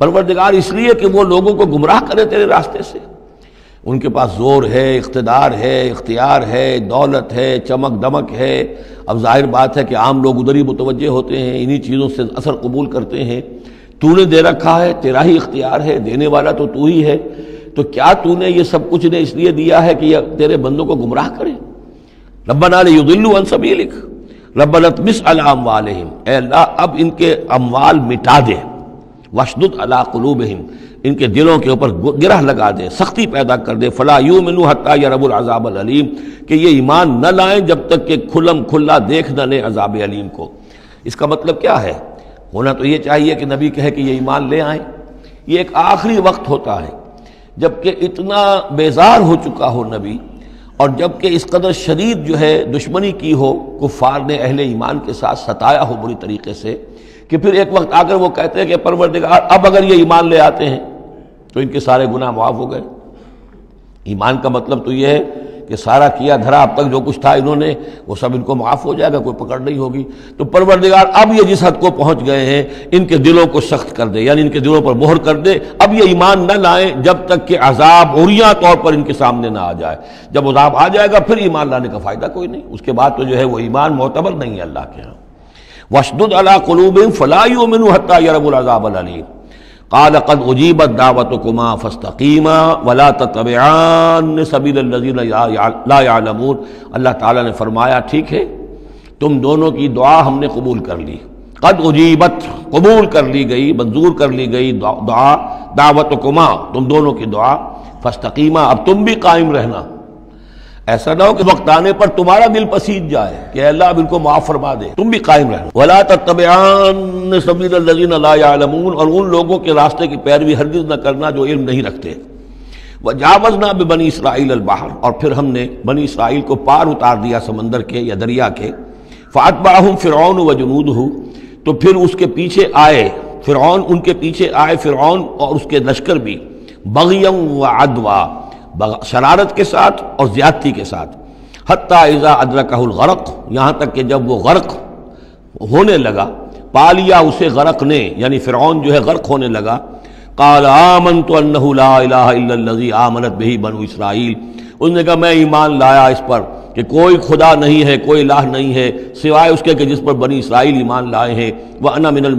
परवरदिगार, इसलिए कि वो लोगों को गुमराह करे तेरे रास्ते से। उनके पास ज़ोर है, इकतदार है, इख्तियार है, दौलत है, चमक, दमक है। अब ज़ाहिर बात है कि आम लोग उधर ही मुतवजह होते हैं, इन्हीं चीज़ों से असर कबूल करते हैं। तूने दे रखा है, तेरा ही इख्तियार है, देने वाला तो तू ही है। तो क्या तूने ये सब कुछ ने इसलिए दिया है कि तेरे बंदों को गुमराह करे? रब्बना युदिल्लु अन सबीलिक। रब्बनत मिस अलाम वालहिम अल्लाह, अब इनके अमवाल मिटा दे। वशदुत अला कुलूबहिम। इनके दिलों के ऊपर गिरह लगा दे, सख्ती पैदा कर दे। फला यू मिनू हत्ता या रबुल अजाब अलीम। कि ये ईमान न लाएँ जब तक कि खुलम खुल्ला देख न लें अजाब अलीम को। इसका मतलब क्या है? होना तो ये चाहिए कि नबी कहे कि ये ईमान ले आए। ये एक आखिरी वक्त होता है। जबकि इतना बेजार हो चुका हो नबी, और जबकि इस कदर शरीर जो है दुश्मनी की हो, कुफार ने अहले ईमान के साथ सताया हो बुरी तरीके से, कि फिर एक वक्त आकर वो कहते हैं कि परवरदिगार, अब अगर ये ईमान ले आते हैं तो इनके सारे गुनाह माफ़ हो गए। ईमान का मतलब तो ये है कि सारा किया, धरा, अब तक जो कुछ था इन्होंने, वो सब इनको माफ़ हो जाएगा, कोई पकड़ नहीं होगी। तो परवरदिगार, अब ये जिस हद को पहुँच गए हैं, इनके दिलों को सख्त कर दे, यानी इनके दिलों पर मोहर कर दे, अब ये ईमान न लाए जब तक कि अजाब उरिया तौर पर इनके सामने ना आ जाए। जब अजाब आ जाएगा, फिर ईमान लाने का फ़ायदा कोई नहीं। उसके बाद तो जो है वो ईमान मोतबर नहीं है अल्लाह के यहाँ। वशदुद अला कलूब फलायू मिन हत्ता यरबुलज़ाब अलीम। काल कद उजीबत दावत कुमा फ़स्तकीमा वला तबयान सबीलमून अल्लाह ताला ने फरमाया ठीक है तुम दोनों की दुआ हमने कबूल कर ली कद उजीबत कबूल कर ली गई मंजूर कर ली गई दुआ दावत कुमा तुम दोनों की दुआ फ़स्तकीमा अब तुम भी कायम रहना ऐसा ना हो कि वक्त आने पर तुम्हारा दिल पसीज जाए कि अल्लाह अब इनको माफ़ फरमा दे। तुम भी कायम रहना वला तबयान और उन लोगों के रास्ते की पैरवी हरगिज न करना जो इल्म नहीं रखते। वह जावज ना बनी इसराइल बाहर, और फिर हमने बनी इसराइल को पार उतार दिया समंदर के या दरिया के। फातबाहम फ़िरौन व जुनूद हूँ तो फिर उसके पीछे आए फ़िरौन उनके पीछे आए फ़िरौन और उसके लश्कर भी बगियम व अदवा। शरारत के साथ और ज़्यादती के साथ। हती इज़ा अदरकहुल गर्क यहाँ तक कि जब वो गर्क होने लगा पा लिया उसे गरक ने यानी फ़िरौन जो है गर्क होने लगा। काल आमन तो अल्लाजी आमनत बही बनु इसराइल। उसने कहा, मैं ईमान लाया इस पर कि कोई खुदा नहीं है, कोई लाह नहीं है, सिवाय उसके कि जिस पर बनी इसराइल ईमान लाए हैं। वह अना मिनल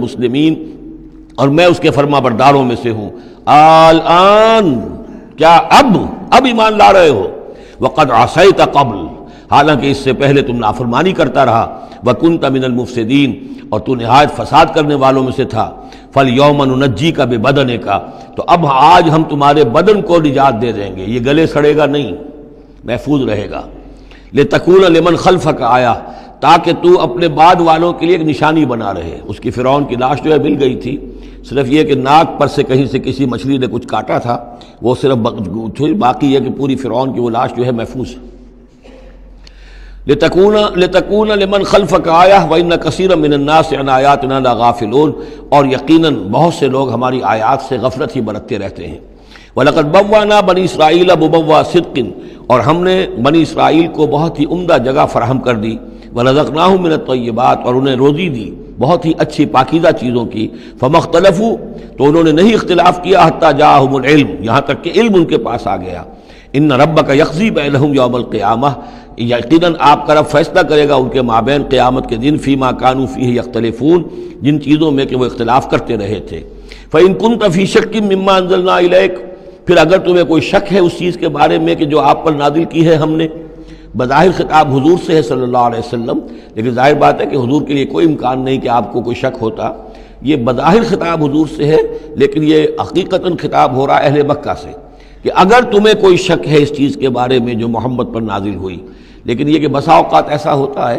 और मैं उसके फर्मा बरदारों में से हूँ। आल आन क्या अब अब ईमान ला रहे हो? वक़द आसई कबल। हालाँकि इससे पहले तुम नाफरमानी करता रहा। वकुन तमिनल मुफसदीन। और तू नहायत फसाद करने वालों में से था। फल यौमन नज्जी का बेबदने का। तो अब आज हम तुम्हारे बदन को निजात दे देंगे। ये गले सड़ेगा नहीं, महफूज रहेगा। ले तकून लेमन खल्फ का आया। ताकि तू अपने बाद वालों के लिए एक निशानी बना रहे। उसकी फ़िरौन की लाश जो है मिल गई थी। सिर्फ़ ये कि नाक पर से कहीं से किसी मछली ने कुछ काटा था। वो सिर्फ़ बाकी है कि पूरी फ़िरौन की वो लाश जो है महफूज है। लतकून लमन खल्फ का आया वन कसीर मिनन्ना से अनायात गाफिलोन। और यकीन बहुत से लोग हमारी आयात से गफलत ही बरतते रहते हैं। वलकत बवाना बनी इसराइल बुबवा सिद्किन। और हमने बनी इसराइल को बहुत ही उम्दा जगह फराहम कर दी। व रजकनाहू मिन तयबात और उन्हें रोज़ी दी। बहुत ही अच्छी पाकिदा चीज़ों की। फमख्तलफू तो उन्होंने नहीं इख्तलाफ किया हती जाहमल्म यहाँ तक कि इल्म उनके पास आ गया। इन रब का यकजी बैलहम यौमल क़यामा यकीन आपका रब फैसला करेगा उनके माबेन क़यामत के दिन फ़ी फ़ीमा कानू फ़ी यख्तलफून, जिन चीज़ों में कि वो इख्तलाफ करते रहे थे। फ़ैन कन तफ़ी शक्की मम्मा अंजलना फिर अगर तुम्हें कोई शक है उस चीज़ के बारे में कि जो आप पर नादिल की है हमने बज़ाहिर खिताब हुजूर से है सल्लल्लाहु अलैहि वसल्लम, लेकिन ज़ाहिर बात है कि हुजूर के लिए कोई इम्कान नहीं कि आपको कोई शक होता। ये बज़ाहिर खिताब हुजूर से है, लेकिन ये हकीकता खिताब हो रहा है अहल मक्का से, कि अगर तुम्हें कोई शक है इस चीज़ के बारे में जो मोहम्मद पर नाजिल हुई। लेकिन ये कि बसा अवकात ऐसा होता है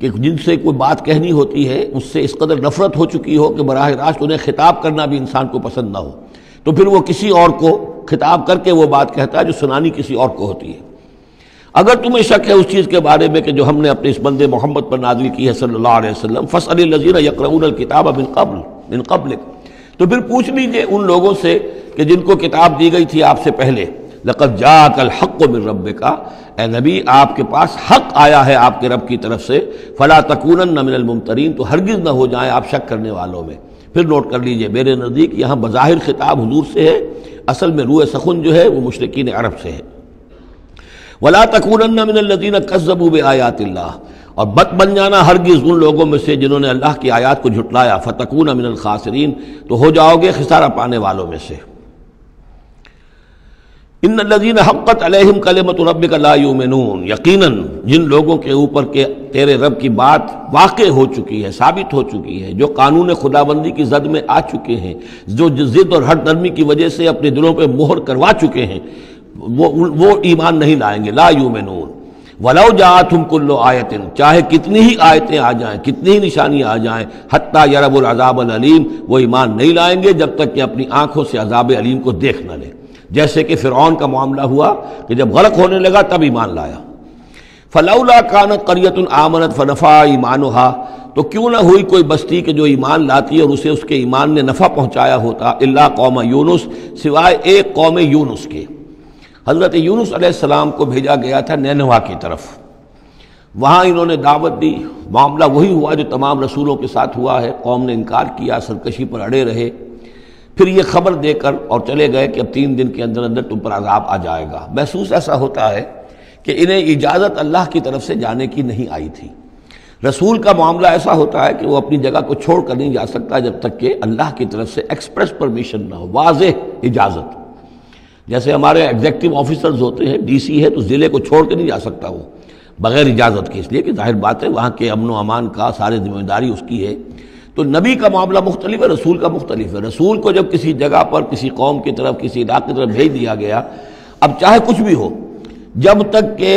कि जिनसे कोई बात कहनी होती है, उससे इस कदर नफरत हो चुकी हो कि बराह रास्त उन्हें खिताब करना भी इंसान को पसंद ना हो। तो फिर वो किसी और को खिताब करके वो बात कहता है जो सुनानी किसी और को होती है। अगर तुम्हें शक है उस चीज़ के बारे में कि जो हमने अपने इस बंदे मोहम्मद पर नाजिल की है सल्लल्लाहु अलैहि वसल्लम फ़सल लजीर यकरऊन किताब बिन कबल बिन कबल तो फिर पूछ लीजिए उन लोगों से कि जिनको किताब दी गई थी आपसे पहले लकत जा कल हक मिन रब का ए नबी, आपके पास हक आया है आपके रब की तरफ़ से, फला तकून न तो हरगिज़ न हो जाए आप शक करने वालों में। फिर नोट कर लीजिए, मेरे नज़दीक यहाँ बज़ाहिर खिताब हजूर से है, असल में रूए सखुन जो है वो मुशरकिन अरब से है। वला तकून मिनदीन कसबूब आयातिल्ला और बत बन जाना हरगिज़ उन लोगों में से जिन्होंने अल्लाह की आयात को झुटलाया, फ़तकून मिनल खासरीन। तो हो जाओगे खिसारा पाने वालों में से। इन लजीन हक़त अलहम कलमत रब लायूमनून यकीन जिन लोगों के ऊपर के तेरे रब की बात वाक़ हो चुकी है, साबित हो चुकी है, जो कानून खुदाबंदी की जद में आ चुके हैं, जो ज़िद और हर नरमी की वजह से अपने दिलों पर मोहर करवा चुके हैं वो वो ईमान नहीं लाएँगे। लायूमनून वलाउ जा तुम कुल्लो आयतिन। चाहे कितनी ही आयतें आ जाएँ, कितनी ही निशानी आ जाएँ, हत्ता यरबुल अजाब अलीम, वो ईमान नहीं लाएँगे जब तक कि अपनी आँखों से अजाब अलीम को देख न लें। जैसे कि फ़िरौन का मामला हुआ कि जब गलत होने लगा तब ईमान लाया। फलाउला कानत करियत आमनत फनफ़ा ईमान तो क्यों ना हुई कोई बस्ती के जो ईमान लाती और उसे उसके ईमान ने नफ़ा पहुँचाया होता? अल्ला कौम यूनुस, सिवाय एक कौम यूनुस के। हज़रत यूनुस अलैहिस्सलाम को भेजा गया था नैनवा की तरफ़। वहाँ इन्होंने दावत दी, मामला वही हुआ जो तमाम रसूलों के साथ हुआ है। कौम ने इनकार किया, सरकशी पर अड़े रहे। फिर ये खबर देकर और चले गए कि अब तीन दिन के अंदर अंदर तुम पर आजाब आ जाएगा। महसूस ऐसा होता है कि इन्हें इजाज़त अल्लाह की तरफ़ से जाने की नहीं आई थी। रसूल का मामला ऐसा होता है कि वो अपनी जगह को छोड़ कर नहीं जा सकता जब तक कि अल्लाह की तरफ़ से एक्सप्रेस परमिशन ना हो। वाज इजाज़त जैसे हमारे एग्जेक्टिव ऑफिसर्स होते हैं डीसी है तो ज़िले को छोड़ कर नहीं जा सकता वो, बगैर इजाज़त के। इसलिए कि ज़ाहिर बात है, वहाँ के अमन अमान का सारी ज़िम्मेदारी उसकी है। तो नबी का मामला मुख्तलिफ़ है, रसूल का मुख्तलिफ़ है। रसूल को जब किसी जगह पर, किसी कौम की तरफ़, किसी इलाके की तरफ़ भेज दिया गया, अब चाहे कुछ भी हो, जब तक के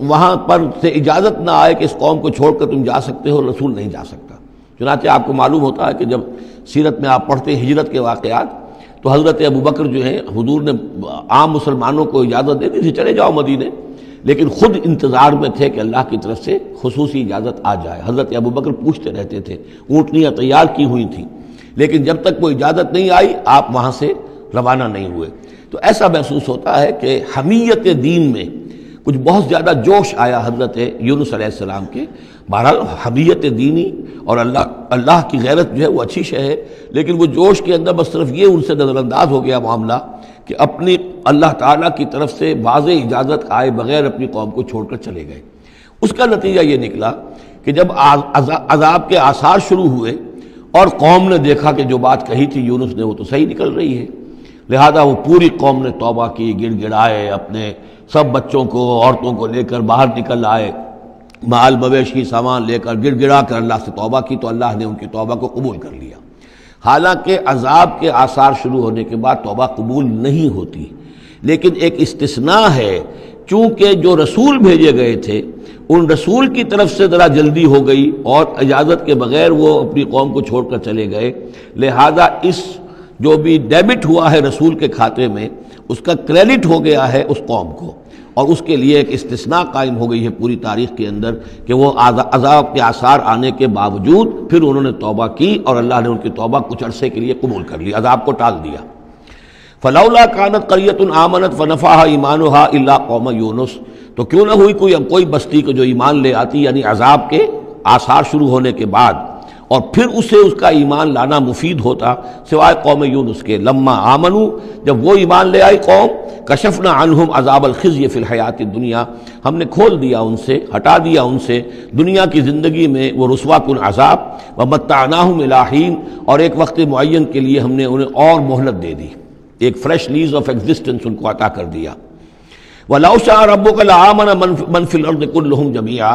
वहाँ पर से इजाज़त ना आए कि इस कौम को छोड़कर तुम जा सकते हो, रसूल नहीं जा सकता। चुनाचे आपको मालूम होता है कि जब सीरत में आप पढ़ते हैं, हिजरत के वाक़ात तो हज़रत अबू बकर जो है, हजूर ने आम मुसलमानों को इजाज़त दे दी थी, चले जाओ मदीने। लेकिन खुद इंतज़ार में थे कि अल्लाह की तरफ़ से खसूसी इजाज़त आ जाए। हज़रत अबू बकर पूछते रहते थे, ऊँटनियाँ तैयार की हुई थी, लेकिन जब तक कोई इजाज़त नहीं आई, आप वहाँ से रवाना नहीं हुए। तो ऐसा महसूस होता है कि हमीयत दीन में कुछ बहुत ज़्यादा जोश आया हज़रत यूनुस के बहरहाल हबीयत दीनी और अल्लाह अल्लाह की गैरत जो है वो अच्छी शय है, लेकिन वो जोश के अंदर बस सिर्फ़ ये उनसे नज़रअंदाज हो गया मामला कि अपनी अल्लाह ताला की तरफ़ से वाज इजाज़त आए बगैर अपनी कौम को छोड़कर चले गए। उसका नतीजा ये निकला कि जब अजाब के आसार शुरू हुए और कौम ने देखा कि जो बात कही थी यूनुस ने, वो तो सही निकल रही है। लिहाजा वो पूरी कौम ने तोबा की गिड़ गिड़ाए अपने सब बच्चों को, औरतों को लेकर बाहर निकल आए। माल मवेशी सामान लेकर गिड़गिड़ा कर अल्लाह से तौबा की तो अल्लाह ने उनकी तौबा को कबूल कर लिया। हालाँकि अजाब के आसार शुरू होने के बाद तौबा कबूल नहीं होती। लेकिन एक इस्तना है, चूँकि जो रसूल भेजे गए थे, उन रसूल की तरफ़ से ज़रा जल्दी हो गई और इजाज़त के बगैर वो अपनी कौम को छोड़कर चले गए। लिहाजा इस जो भी डेबिट हुआ है रसूल के खाते में, उसका क्रेडिट हो गया है उस कौम को। और उसके लिए एक इस्तना कायम हो गई है पूरी तारीख के अंदर कि वो अजाब के आसार आने के बावजूद फिर उन्होंने तोबा की और अल्लाह ने उनकी तोबा कुछ अरसे के लिए कबूल कर ली, अजाब को टाल दिया। फलाउला कानत करियत आमनत फ़नफ़ा ईमान अल्ला कौम यूनुस। तो क्यों ना हुई कोई कोई बस्ती को जो ईमान ले आती, यानी अजाब के आसार शुरू होने के बाद और फिर उसे उसका ईमान लाना मुफीद होता। सिवाय कौम यून उसके लम्मा आमनू, जब वो ईमान ले आई कौम, कशफना अनहुम अजाब खिज़ फ़िल हयात दुनिया। हमने खोल दिया उनसे, हटा दिया उनसे। दुनिया की ज़िंदगी में वो रसवा कन अजाब, व मत्तानाहम इलाहीन और एक वक्त मुन के लिए हमने उन्हें और मोहलत दे दी। एक फ्रेश लीज ऑफ़ एग्जिस्टेंस उनको अता कर दिया। वलाउशा रबो कलामन मनफिलकुल्लुम जमिया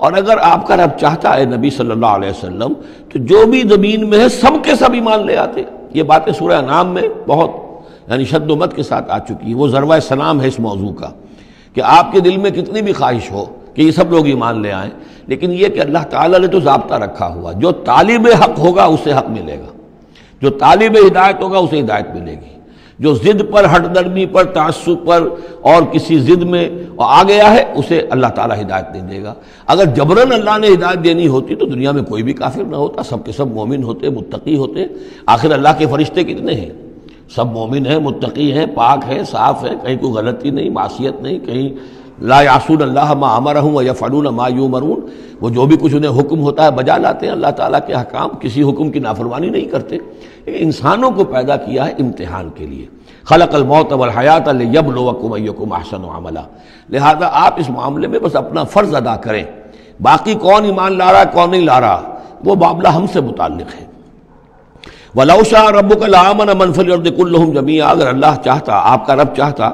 और अगर आपका रब चाहता है नबी सल्लल्लाहु अलैहि वसल्लम तो जो भी ज़मीन में है, सब के सब ईमान ले आते। ये बातें सूर्य नाम में बहुत, यानी शद्दोमत के साथ आ चुकी है। वो ज़रवा सलाम है इस मौजू का, कि आपके दिल में कितनी भी ख्वाहिश हो कि ये सब लोग ईमान ले आए। लेकिन ये कि अल्लाह ताला ने तो जबता रखा हुआ। जो तालिब हक होगा, उसे हक मिलेगा। जो तालिब हिदायत होगा, उसे हिदायत मिलेगी। जो जिद पर हटदर्मी पर, तासुब पर और किसी जिद में आ गया है, उसे अल्लाह ताला हिदायत नहीं देगा। अगर जबरन अल्लाह ने हिदायत देनी होती तो दुनिया में कोई भी काफिर ना होता। सब के सब मोमिन होते, मुत्तकी होते। आखिर अल्लाह के फरिश्ते कितने हैं? सब मोमिन हैं, मुत्तकी हैं, पाक हैं, साफ़ हैं, कहीं कोई गलती नहीं मासीत नहीं, कहीं ला यासून अल्लाह मा अमर हूँ या फ़नून मा यू मरून वो जो भी कुछ उन्हें हुक्म होता है, बजा लाते हैं। अल्लाह ताला के हकाम, किसी हुक्म की नाफरमानी नहीं करते। इंसानों को पैदा किया है इम्तहान के लिए। खलकल मौत अवल हयात यब लोकुम अहसन अमला। लिहाजा आप इस मामले में बस अपना फ़र्ज़ अदा करें। बाकी कौन ईमान ला रहा कौन नहीं ला रहा, वो मामला हमसे मुतल है। वलाउशा रब कलामन मनफल जमिया अगर अल्लाह चाहता, आपका रब चाहता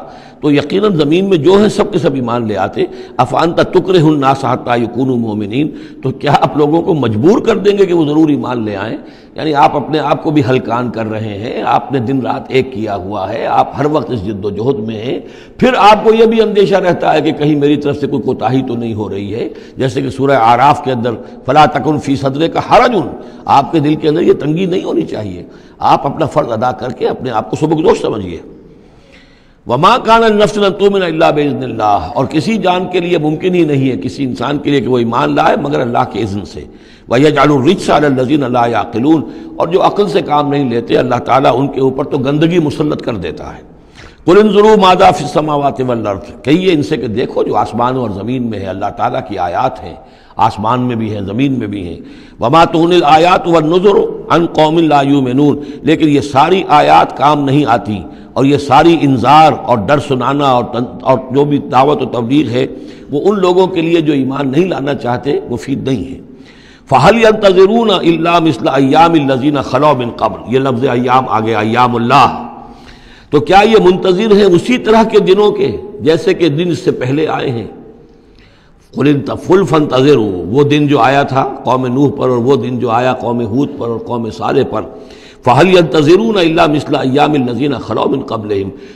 तो यकीन ज़मीन में जो है सब के सब ईमान ले आते। अफ़ान तुकर ना साहता यकून मोमिन तो क्या आप लोगों को मजबूर कर देंगे कि वो ज़रूर ईमान ले आएँ? यानी आप अपने आप को भी हलकान कर रहे हैं। आपने दिन रात एक किया हुआ है। आप हर वक्त इस जद्दोजहद में हैं। फिर आपको यह भी अंदेशा रहता है कि कहीं मेरी तरफ़ से कोई कोताही तो नहीं हो रही है। जैसे कि सूर्य आराफ के अंदर, फला तकन फ़ी सदरे का हरजुन। आपके दिल के अंदर ये तंगी नहीं होनी चाहिए। आप अपना फ़र्ज़ अदा करके अपने आप को सुबकदोश समझिए। वमा कान नफ्सन और किसी जान के लिए मुमकिन ही नहीं है, किसी इंसान के लिए कि वो ईमान लाए, मगर अल्लाह के इज़्न से। वह जालुरिचाजीन अल्लाहलून और जो अकल से काम नहीं लेते, अल्लाह ताला उनके ऊपर तो गंदगी मुसलत कर देता है। कुलजरू मादा फिसमावत वर्थ कहिए इनसे कि देखो, जो आसमान और ज़मीन में है, अल्लाह ताला की आयात हैं। आसमान में भी हैं, ज़मीन में भी हैं। वमा तो आयात व नज़र अन कौमिन में नून लेकिन ये सारी आयात काम नहीं आती और ये सारी इंजार और डर सुनाना और और जो भी दावत और तबलीग है, वो उन लोगों के लिए जो ईमान नहीं लाना चाहते मुफीद नहीं है। फ़हल तजरून लजीना खलो बिन कबल ये लफ्ज़ अयाम आ गया अयामुल्लाह तो क्या ये मुंतज़र हैं उसी तरह के दिनों के, जैसे कि दिन इससे पहले आए हैं? खुलिन फुल फन तजर वो दिन जो आया था कौम नूह पर और वो दिन जो आया कौम हूद पर और कौम साले पर फ़हल तजरून अल्ला मिसला नजीन खलौमिन कबल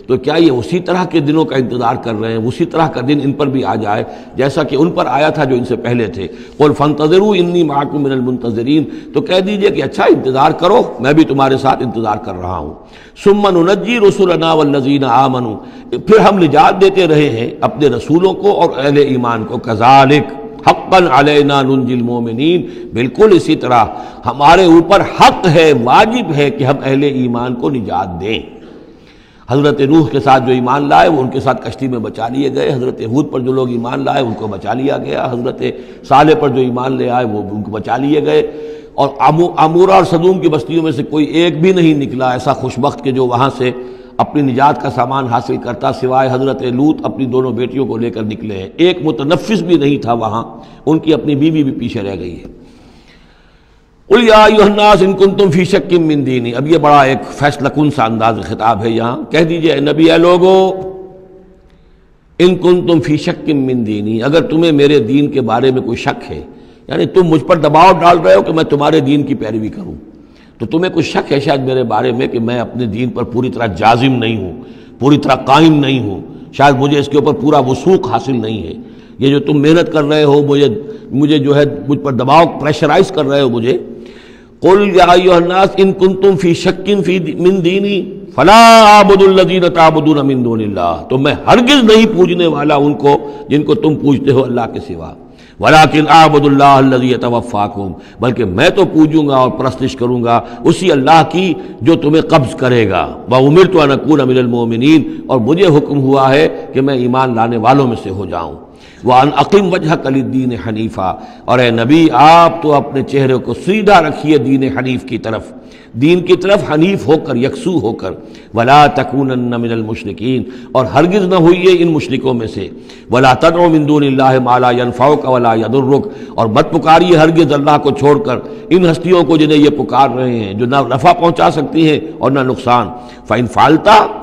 तो क्या ये उसी तरह के दिनों का इंतज़ार कर रहे हैं? उसी तरह का दिन इन पर भी आ जाए, जैसा कि उन पर आया था जो इनसे पहले थे। और फ़न तजरू इन्नी माकू मिनलमंतजरीन तो कह दीजिए कि अच्छा इंतज़ार करो, मैं भी तुम्हारे साथ इंतज़ार कर रहा हूँ। सुमन उनजी रसुलना वल्लजीन आमनु। फिर हम निजात देते रहे हैं अपने रसूलों को और अहल ईमान को, कजालिक। हक्कन अलनाजिल मोमिन बिल्कुल इसी तरह, हमारे ऊपर हक है, वाजिब है कि हम अहले ईमान को निजात दें। हज़रत नूह के साथ जो ईमान लाए, वो उनके साथ कश्ती में बचा लिए गए। हज़रत हूद पर जो लोग ईमान लाए, उनको बचा लिया गया। हज़रत साले पर जो ईमान ले आए, वो उनको बचा लिए गए। और अमूरा और सदूम की बस्तियों में से कोई एक भी नहीं निकला। ऐसा खुशबक के जो वहाँ से अपनी निजात का सामान हासिल करता, सिवाय हज़रत लूत अपनी दोनों बेटियों को लेकर निकले हैं। एक मुतनफ़िस भी नहीं था वहाँ, उनकी अपनी बीवी भी पीछे रह गई है। उलियानास इनकुन तुम फ़ी शक्म मिन अब ये बड़ा एक फैसला कन सा अंदाज खिताब है यहाँ। कह दीजिए नबी ए लोगो इनकुन तुम फ़ी शक्म मिन अगर तुम्हें मेरे दीन के बारे में कोई शक है, यानी तुम मुझ पर दबाव डाल रहे हो कि मैं तुम्हारे दीन की पैरवी करूँ तो तुम्हें कुछ शक है शायद मेरे बारे में कि मैं अपने दीन पर पूरी तरह जाजिम नहीं हूँ, पूरी तरह कायम नहीं हूँ। शायद मुझे इसके ऊपर पूरा वसूख हासिल नहीं है। ये जो तुम मेहनत कर रहे हो, मुझे मुझे जो है, मुझ पर दबाव प्रेशराइज कर रहे हो मुझे। कुल यानास इन कुन तुम फ़ी शक्किन फ़ी मिन दीनी, फला आबुदुल्लदीन ताबुदून मिन तो मैं हरगिज नहीं पूजने वाला उनको जिनको तुम पूजते हो अल्लाह के सिवा। वलाकिन आबुदुल्लाफ़ाकुम बल्कि मैं तो पूजूँगा और प्रस्तिश करूँगा उसी अल्लाह की जो तुम्हें कब्ज करेगा। वह उमिर तो अनकून अमिनमिन और मुझे हुक्म हुआ है कि मैं ईमान लाने वालों में से हो जाऊँ। वह अकीम वजह कलीदीन हनीफ़ा। और ए नबी, आप तो अपने चेहरे को सीधा रखिए दीन हनीफ की तरफ़। दीन की तरफ़ हनीफ होकर, यकसू होकर। वला तकून मिनल मुशरकिन। और हरगिज़ न हुई इन मुशरकों में से। वला तदमिंदून माला यनफ़ाओ का वला यदुर्रुक। और मत पुकारिए हरगिज़ अल्लाह को छोड़कर इन हस्तियों को जिन्हें ये पुकार रहे हैं, जो ना नफ़ा पहुँचा सकती हैं और ना नुकसान। फ़ाइन फालता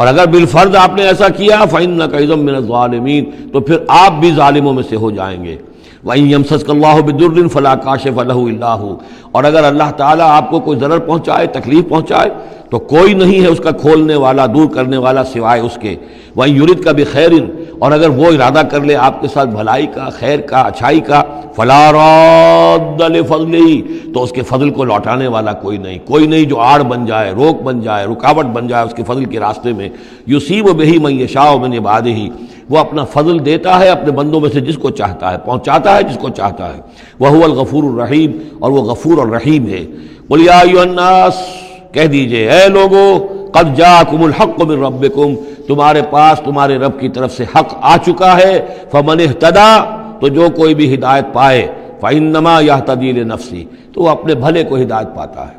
और अगर बिलफर्द आपने ऐसा किया फ़ैन न कईज़म मिनज़ालमीन तो फिर आप भी ालिमों में से हो जाएँगे। वहीं यमसल्लाबिदुर्दिन फ़ला काशिफ और अगर अल्लाह ताला आपको कोई ज़रर पहुँचाए, तकलीफ़ पहुँचाए तो कोई नहीं है उसका खोलने वाला, दूर करने वाला सिवाय उसके। वहीं यूरिद का भी खैरिन और अगर वो इरादा कर ले आपके साथ भलाई का, खैर का, अच्छाई का फलारदल फजली तो उसके फजल को लौटाने वाला कोई नहीं। कोई नहीं जो आड़ बन जाए, रोक बन जाए, रुकावट बन जाए उसके फजल के रास्ते में। यूसीब बेही मैं शाह मैंने बाद ही वो अपना फजल देता है अपने बंदों में से जिसको चाहता है, पहुंचाता है जिसको चाहता है। वह गफूर रहीम, और वह गफूर और रहीम है। बोलिया कह दीजिए है लोगो जा कुमुल हक मिल रब तुम्हारे पास तुम्हारे रब की तरफ़ से हक आ चुका है, फमन तदा तो जो कोई भी हिदायत पाए फाइनमा या तदील नफसी तो वह अपने भले को हिदायत पाता है।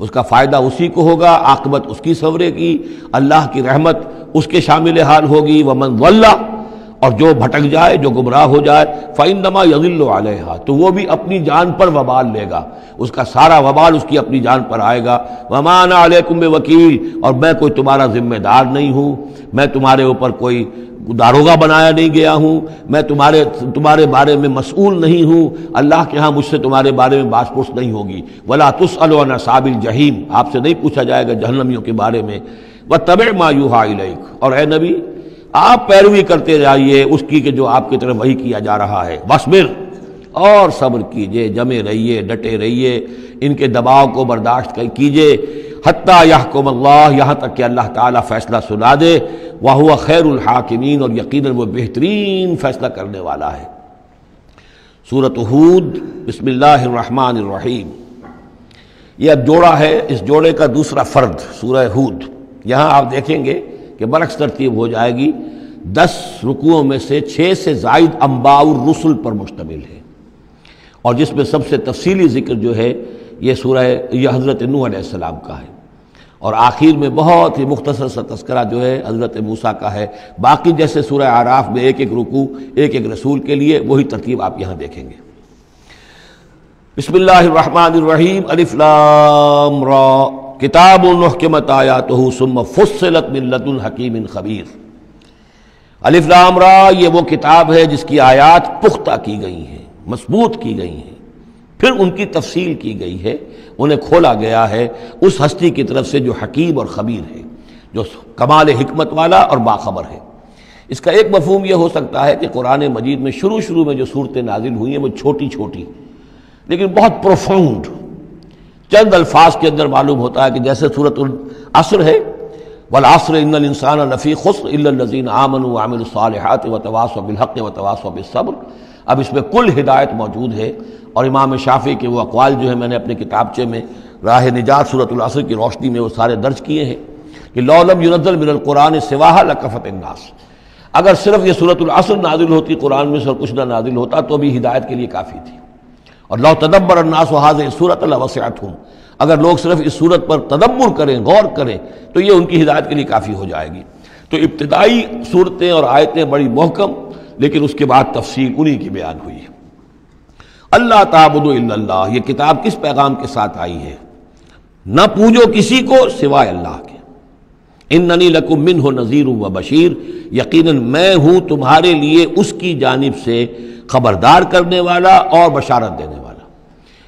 उसका फ़ायदा उसी को होगा, आकबत उसकी सवरे की, अल्लाह की रहमत उसके शामिल हाल होगी, वमन वल्ला और जो भटक जाए, जो गुमराह हो जाए फ़ैन नमा यजिल्ला तो वो भी अपनी जान पर वबाल लेगा। उसका सारा वबाल उसकी अपनी जान पर आएगा। वमाना अलैकुम वकील और मैं कोई तुम्हारा जिम्मेदार नहीं हूँ। मैं तुम्हारे ऊपर कोई दारोगा बनाया नहीं गया हूँ। मैं तुम्हारे तुम्हारे बारे में मसूल नहीं हूँ। अल्लाह के यहाँ मुझसे तुम्हारे बारे में बात पुछ नहीं होगी। वला तुस साबिल जहीम, आपसे नहीं पूछा जाएगा जहनमियों के बारे में। वह तब मायूहा और ए नबी आप पैरवी करते जाइए, उसकी के जो आपकी तरफ़ वही किया जा रहा है। बसमिर और सब्र कीजिए, जमे रहिए, डटे रहिए, इनके दबाव को बर्दाश्त कीजिए। हत्या यहकुम अल्लाह यहाँ तक कि अल्लाह ताला फैसला सुना दे वह हुआ खैरुल हाकिमीन, और यकीन वो बेहतरीन फैसला करने वाला है। सूरत हूद बसमीम ये अब जोड़ा है, इस जोड़े का दूसरा फ़र्द, सूरह हूद। यहाँ आप देखेंगे कि बरक्स तरतीब हो जाएगी। दस रुकुओं में से छः से जायद अम्बाउर रसुल पर मुश्तमिल है। और जिसमें सबसे तफसीली ज़िक्र जो है, ये सूरह यह हज़रत नू सलाम का है। और आखिर में बहुत ही मुख्तर सा तस्करा जो है, हज़रत मूसा का है। बाकी जैसे सूरह आराफ में एक एक रुकू, एक एक रसूल के लिए, वही तरतीब आप यहाँ देखेंगे। बसमीम अलिफ्लाम किताब नहकमत आया तो सुम फुसलत मिलतुल हकीम खबीर। अलिफ्लाम रा, ये वो किताब है जिसकी आयात पुख्ता की गई हैं मज़बूत की गई हैं। फिर उनकी तफसील की गई है, उन्हें खोला गया है उस हस्ती की तरफ़ से जो हकीम और खबीर है, जो कमाल हमत वाला और बाखबर है। इसका एक मफहम यह हो सकता है कि कुरान मजीद में शुरू शुरू में जो सूरतें नाजिल हुई हैं, वो छोटी छोटी लेकिन बहुत प्रोफाउंड चंद अल्फाज के अंदर मालूम होता है कि जैसे सूरत असर है, वल असर इन इंसान लफ़ी खुसनजीन आमन आमिल सालहत व तवास बिलहक़ व तवास अब इसमें कुल हिदायत मौजूद है और इमाम शाफी के वो अकवाल जो है, मैंने अपने किताबचे में राह निजात सूरत असर की रोशनी में वो सारे दर्ज किए हैं कि लौलम युनजल मिनल कुरान सिवाहा लकफ़त नास अगर सिर्फ़ ये सूरत असर नादिल होती कुरान में से और कुछ ना नादिल होता तो भी हिदायत के लिए काफ़ी थी। और लौ तदब्बर अन्नास हाज सूरत वसत हूँ अगर लोग सिर्फ़ इस सूरत पर तदब्बर करें, गौर करें तो ये उनकी हिदायत के लिए काफ़ी हो जाएगी। तो इब्तदाई सूरतें और आयतें बड़ी महकम, लेकिन उसके बाद तफसील उन्हीं की बयान हुई है। अल्लाह ताबुदल्ला ये किताब किस पैगाम के साथ आई है? न पूजो किसी को सिवाय अल्लाह के। इन ननी लकुम हो नज़ीर व बशीर यकीन मैं हूँ तुम्हारे लिए उसकी जानब से खबरदार करने वाला और बशारत देने वाला।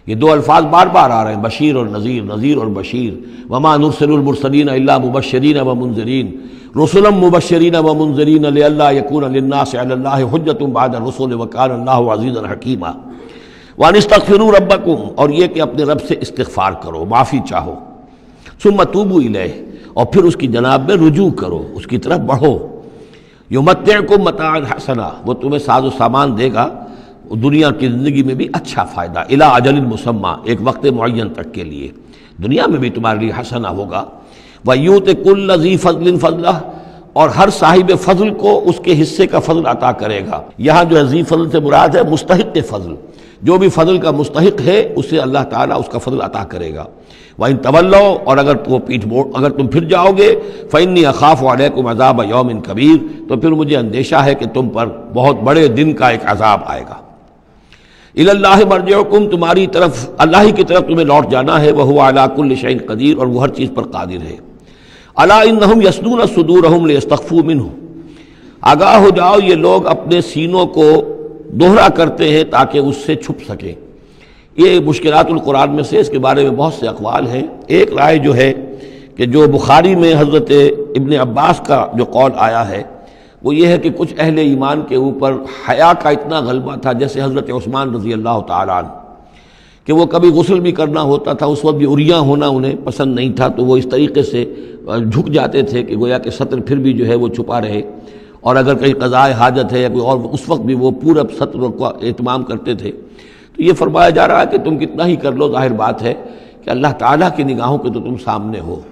ये दो अल्फाज बार बार आ रहे हैं, बशीर और नज़ीर नज़ीर और बशीर। वमा नुरसलमरसलिन मुबशरीन व मुंजरीन रसुलम मुबशरीन व मुंजरीन यकून हजतुम बाद रसुल वकान अज़ीज़ हकीमा। वानस्तफ़िर रबकुम और ये कि अपने रब से इस्तफ़ार करो, माफ़ी चाहो। सुम तूबू और फिर उसकी जनाब में रुजू करो, उसकी तरफ़ बढ़ो। यो मत को मतान हसना, वो तुम्हें साजो सामान देगा, दुनिया की ज़िंदगी में भी अच्छा फ़ायदा। इला अजल मुसम्मा, एक वक्त मुन तक के लिए। दुनिया में भी तुम्हारे लिए हसना होगा। व यूत कुल नजी फजल फजला, और हर साहिब फजल को उसके हिस्से का फजल अता करेगा। यहाँ जो अजी फजल से मुराद है मुस्तक फजल। जो भी फजल का मुस्तक है, उसे अल्लाह ताला उसका फजल अता करेगा। वह इन तवल्लो, और अगर वो पीठ मोड़, अगर तुम फिर जाओगे फ़ैनी अखाफ वाले वालेकुम अजाब यौम कबीर तो फिर मुझे अंदेशा है कि तुम पर बहुत बड़े दिन का एक अजाब आएगा। इल्लाह मरजुम तुम्हारी तरफ़, अल्लाह की तरफ़ तुम्हें लौट जाना है, वह अलाकुल शैन कदीर, और वह हर चीज़ पर कादिर है। अला इन यसनून सदूर यस्तफ़ू मिन आगाह हो जाओ, ये लोग अपने सीनों को दोहरा करते हैं ताकि उससे छुप सकें। ये मुश्किलातुल्कुरान में से इसके बारे में बहुत से अकवाल हैं। एक राय जो है कि जो बुखारी में हज़रत इबन अब्बास का जो कौल आया है, वो ये है कि कुछ अहले ईमान के ऊपर हया का इतना गलबा था, जैसे हज़रत उस्मान रज़ी अल्लाह तन कि वो कभी गसल भी करना होता था, उस वक्त भी उरिया होना उन्हें पसंद नहीं था तो वो इस तरीके से झुक जाते थे कि गोया के सत्र फिर भी जो है वो छुपा रहे। और अगर कहीं कज़ाए हाजत है या कोई और, उस वक्त भी वो पूरा सत्र का अहतमाम करते थे। तो ये फरमाया जा रहा है कि तुम कितना ही कर लो, ज़ाहिर बात है कि अल्लाह ताला की निगाहों के तो तुम सामने हो।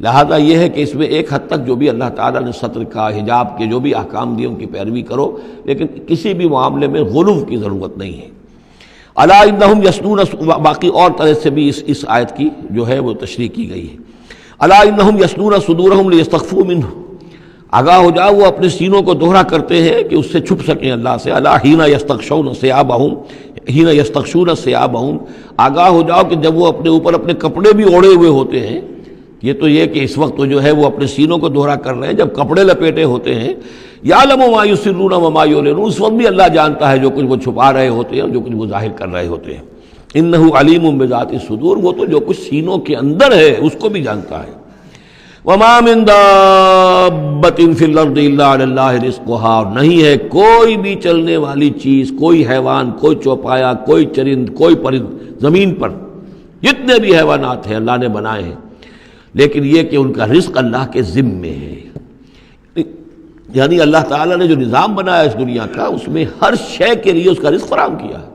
लिहाजा ये है कि इसमें एक हद तक जो भी अल्लाह ताला ने सत्र का, हिजाब के जो भी अहकाम दिए, उनकी पैरवी करो, लेकिन किसी भी मामले में गुलूफ की ज़रूरत नहीं है। अलाम यसनून बाकी और तरह से भी इस इस आयत की जो है वो तशरी की गई है। अलाम यसनून सदूर यस्तफ़ू मिन आगाह हो जाओ, वो अपने सीनों को दोहरा करते हैं कि उससे छुप सकें अल्लाह से। अला हीना यस्तक्षौन से आबाहूम हीना यस्तक्षून से आबाहूम आगाह हो जाओ कि जब वो अपने ऊपर अपने कपड़े भी ओढ़े हुए होते हैं, ये तो ये कि इस वक्त जो है वो अपने सीनों को दोहरा कर रहे हैं, जब कपड़े लपेटे होते हैं, या लमो मायूसिरून मायूर उस वक्त भी अल्लाह जानता है जो कुछ वो छुपा रहे होते हैं जो कुछ वो ज़ाहिर कर रहे होते हैं। इन अलीम बेजात सुदूर, वो तो जो कुछ सीनों के अंदर है, उसको भी जानता है। और नहीं है कोई भी चलने वाली चीज़, कोई हैवान, कोई चौपाया, कोई चरिंद, कोई परिंद ज़मीन पर। जितने भी हैवानात हैं, अल्लाह ने बनाए हैं। लेकिन यह कि उनका रिस्क अल्लाह के जिम्मे है। यानी अल्लाह ताला ने जो निज़ाम बनाया इस दुनिया का, उसमें हर शय के लिए उसका रिस्क फराम किया है।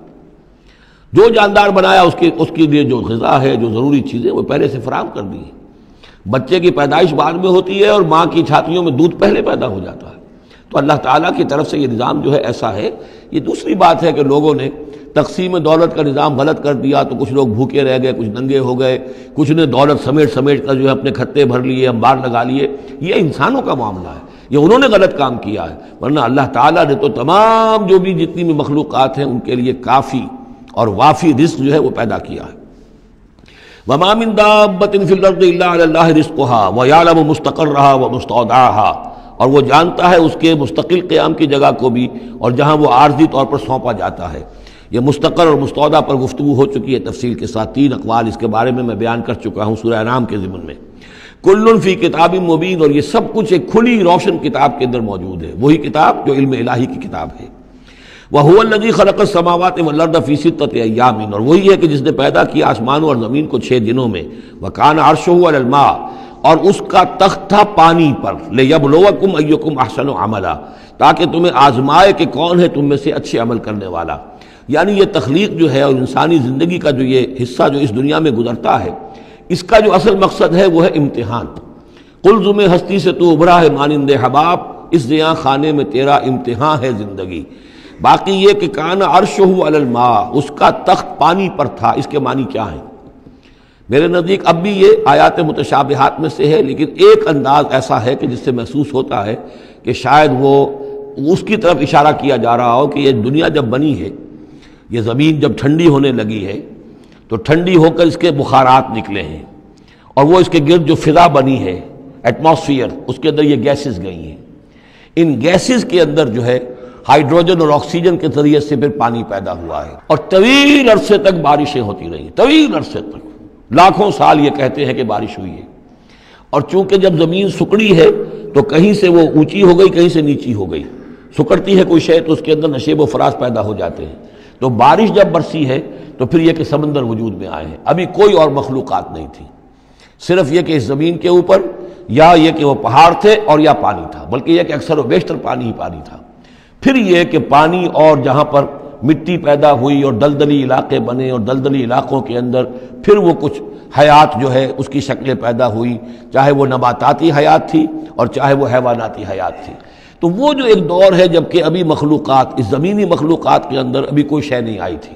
जो जानदार बनाया, उसके उसके लिए जो गज़ा है, जो ज़रूरी चीज़ें, वो पहले से फराम कर दी है। बच्चे की पैदाइश बाद में होती है और माँ की छातियों में दूध पहले पैदा हो जाता है। तो अल्लाह ताला की तरफ़ से ये निज़ाम जो है ऐसा है। ये दूसरी बात है कि लोगों ने तकसीम दौलत का निज़ाम गलत कर दिया तो कुछ लोग भूखे रह गए, कुछ नंगे हो गए, कुछ ने दौलत समेट समेट कर जो है अपने खत्ते भर लिए, अंबार लगा लिए। ये इंसानों का मामला है। ये उन्होंने गलत काम किया है। वरना अल्लाह ताला ने तो तमाम जो भी जितनी भी मखलूक़ात हैं उनके लिए काफ़ी और वाफ़ी रिस्क जो है वो पैदा किया है। वयालम मुस्तकर रहा व मुस्तौदा और वो जानता है उसके मुस्तकिल क़्याम की जगह को भी और जहाँ वो आर्जी तौर पर सौंपा जाता है यह मुस्तकर और मुस्तौदा पर गुफ्तु हो चुकी है तफसील के साथ तीन अकवाल इसके बारे में मैं बयान कर चुका हूँ सूर्य नाम के ज़िमन में कुल्लफ़ी किताब मुबीन और ये सब कुछ एक खुली रोशन किताब के अंदर मौजूद है वही किताब जो इल्म इलाही की किताब है वह लजी खलक समावत वल्लर्द फ़ीसद अयामिन और वही है कि जिसने पैदा किया आसमानों और ज़मीन को छः दिनों में। वकान अरशमा और उसका तख्त था पानी पर। ले यबलोकुम अयुकुम अहसन अमला ताकि तुम्हें आजमाए कि कौन है तुम में से अच्छे अमल करने वाला। यानी ये तख्लीक जो है और इंसानी ज़िंदगी का जो ये हिस्सा जो इस दुनिया में गुजरता है, इसका जो असल मकसद है वो है इम्तहान। कुलजुम हस्ती से तू उभरा है मानिंदे हबाब, इस जिया खाने में तेरा इम्तिहान है ज़िंदगी। बाकी ये कि कान अर्श मा, उसका तख्त पानी पर था, इसके मानी क्या है? मेरे नज़दीक अब भी ये आयात मुतशाबहात में से है, लेकिन एक अंदाज ऐसा है कि जिससे महसूस होता है कि शायद वो उसकी तरफ़ इशारा किया जा रहा हो कि ये दुनिया जब बनी है, ये ज़मीन जब ठंडी होने लगी है तो ठंडी होकर इसके बुखारात निकले हैं, और वो इसके गिरद जो फिजा बनी है, एटमॉस्फियर, उसके अंदर ये गैसेस गई हैं। इन गैसेस के अंदर जो है हाइड्रोजन और ऑक्सीजन के ज़रिए से फिर पानी पैदा हुआ है। और तवील अरसे तक बारिशें होती रही। तवील अरसे तक। लाखों साल ये कहते हैं कि बारिश हुई है। और चूँकि जब ज़मीन सुकड़ी है तो कहीं से वो ऊँची हो गई, कहीं से नीची हो गई। सुकड़ती है कोई शय तो उसके अंदर नशेब व फराज पैदा हो जाते हैं। तो बारिश जब बरसी है तो फिर यह कि समंदर वजूद में आए हैं। अभी कोई और मखलूक़ात नहीं थी। सिर्फ़ यह कि इस ज़मीन के ऊपर, या ये कि वो पहाड़ थे, और या पानी था। बल्कि यह कि अक्सर बेशतर पानी ही पानी था। फिर यह कि पानी और जहाँ पर मिट्टी पैदा हुई और दलदली इलाके बने और दलदली इलाकों के अंदर फिर वो कुछ हयात जो है उसकी शक्लें पैदा हुई, चाहे वो नबाताती हयात थी और चाहे वो हैवानाती हयात थी। तो वो जो एक दौर है जबकि अभी मखलूक़ात, इस ज़मीनी मखलूक के अंदर अभी कोई शय नहीं आई थी।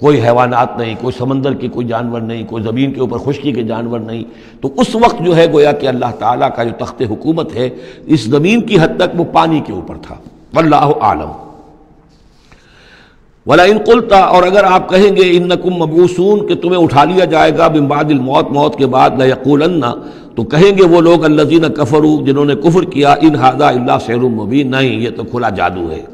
कोई हैवानात नहीं, कोई समंदर के कोई जानवर नहीं, कोई ज़मीन के ऊपर खुशकी के जानवर नहीं। तो उस वक्त जो है गोया कि अल्लाह ताला का जो तख्त हुकूमत है, इस ज़मीन की हद तक वो पानी के ऊपर था। वल्लाह आलम। वला इन कुलता, और अगर आप कहेंगे इन नकुम मबूसून, कि तुम्हें उठा लिया जाएगा बिम्बादिल मौत मौत के बाद लयकूलन्ना तो कहेंगे वो लोग, अल्लाजीन कफरू, जिन्होंने कुफर किया, इन हादा शहर मुबीन, नहीं, ये तो खुला जादू है।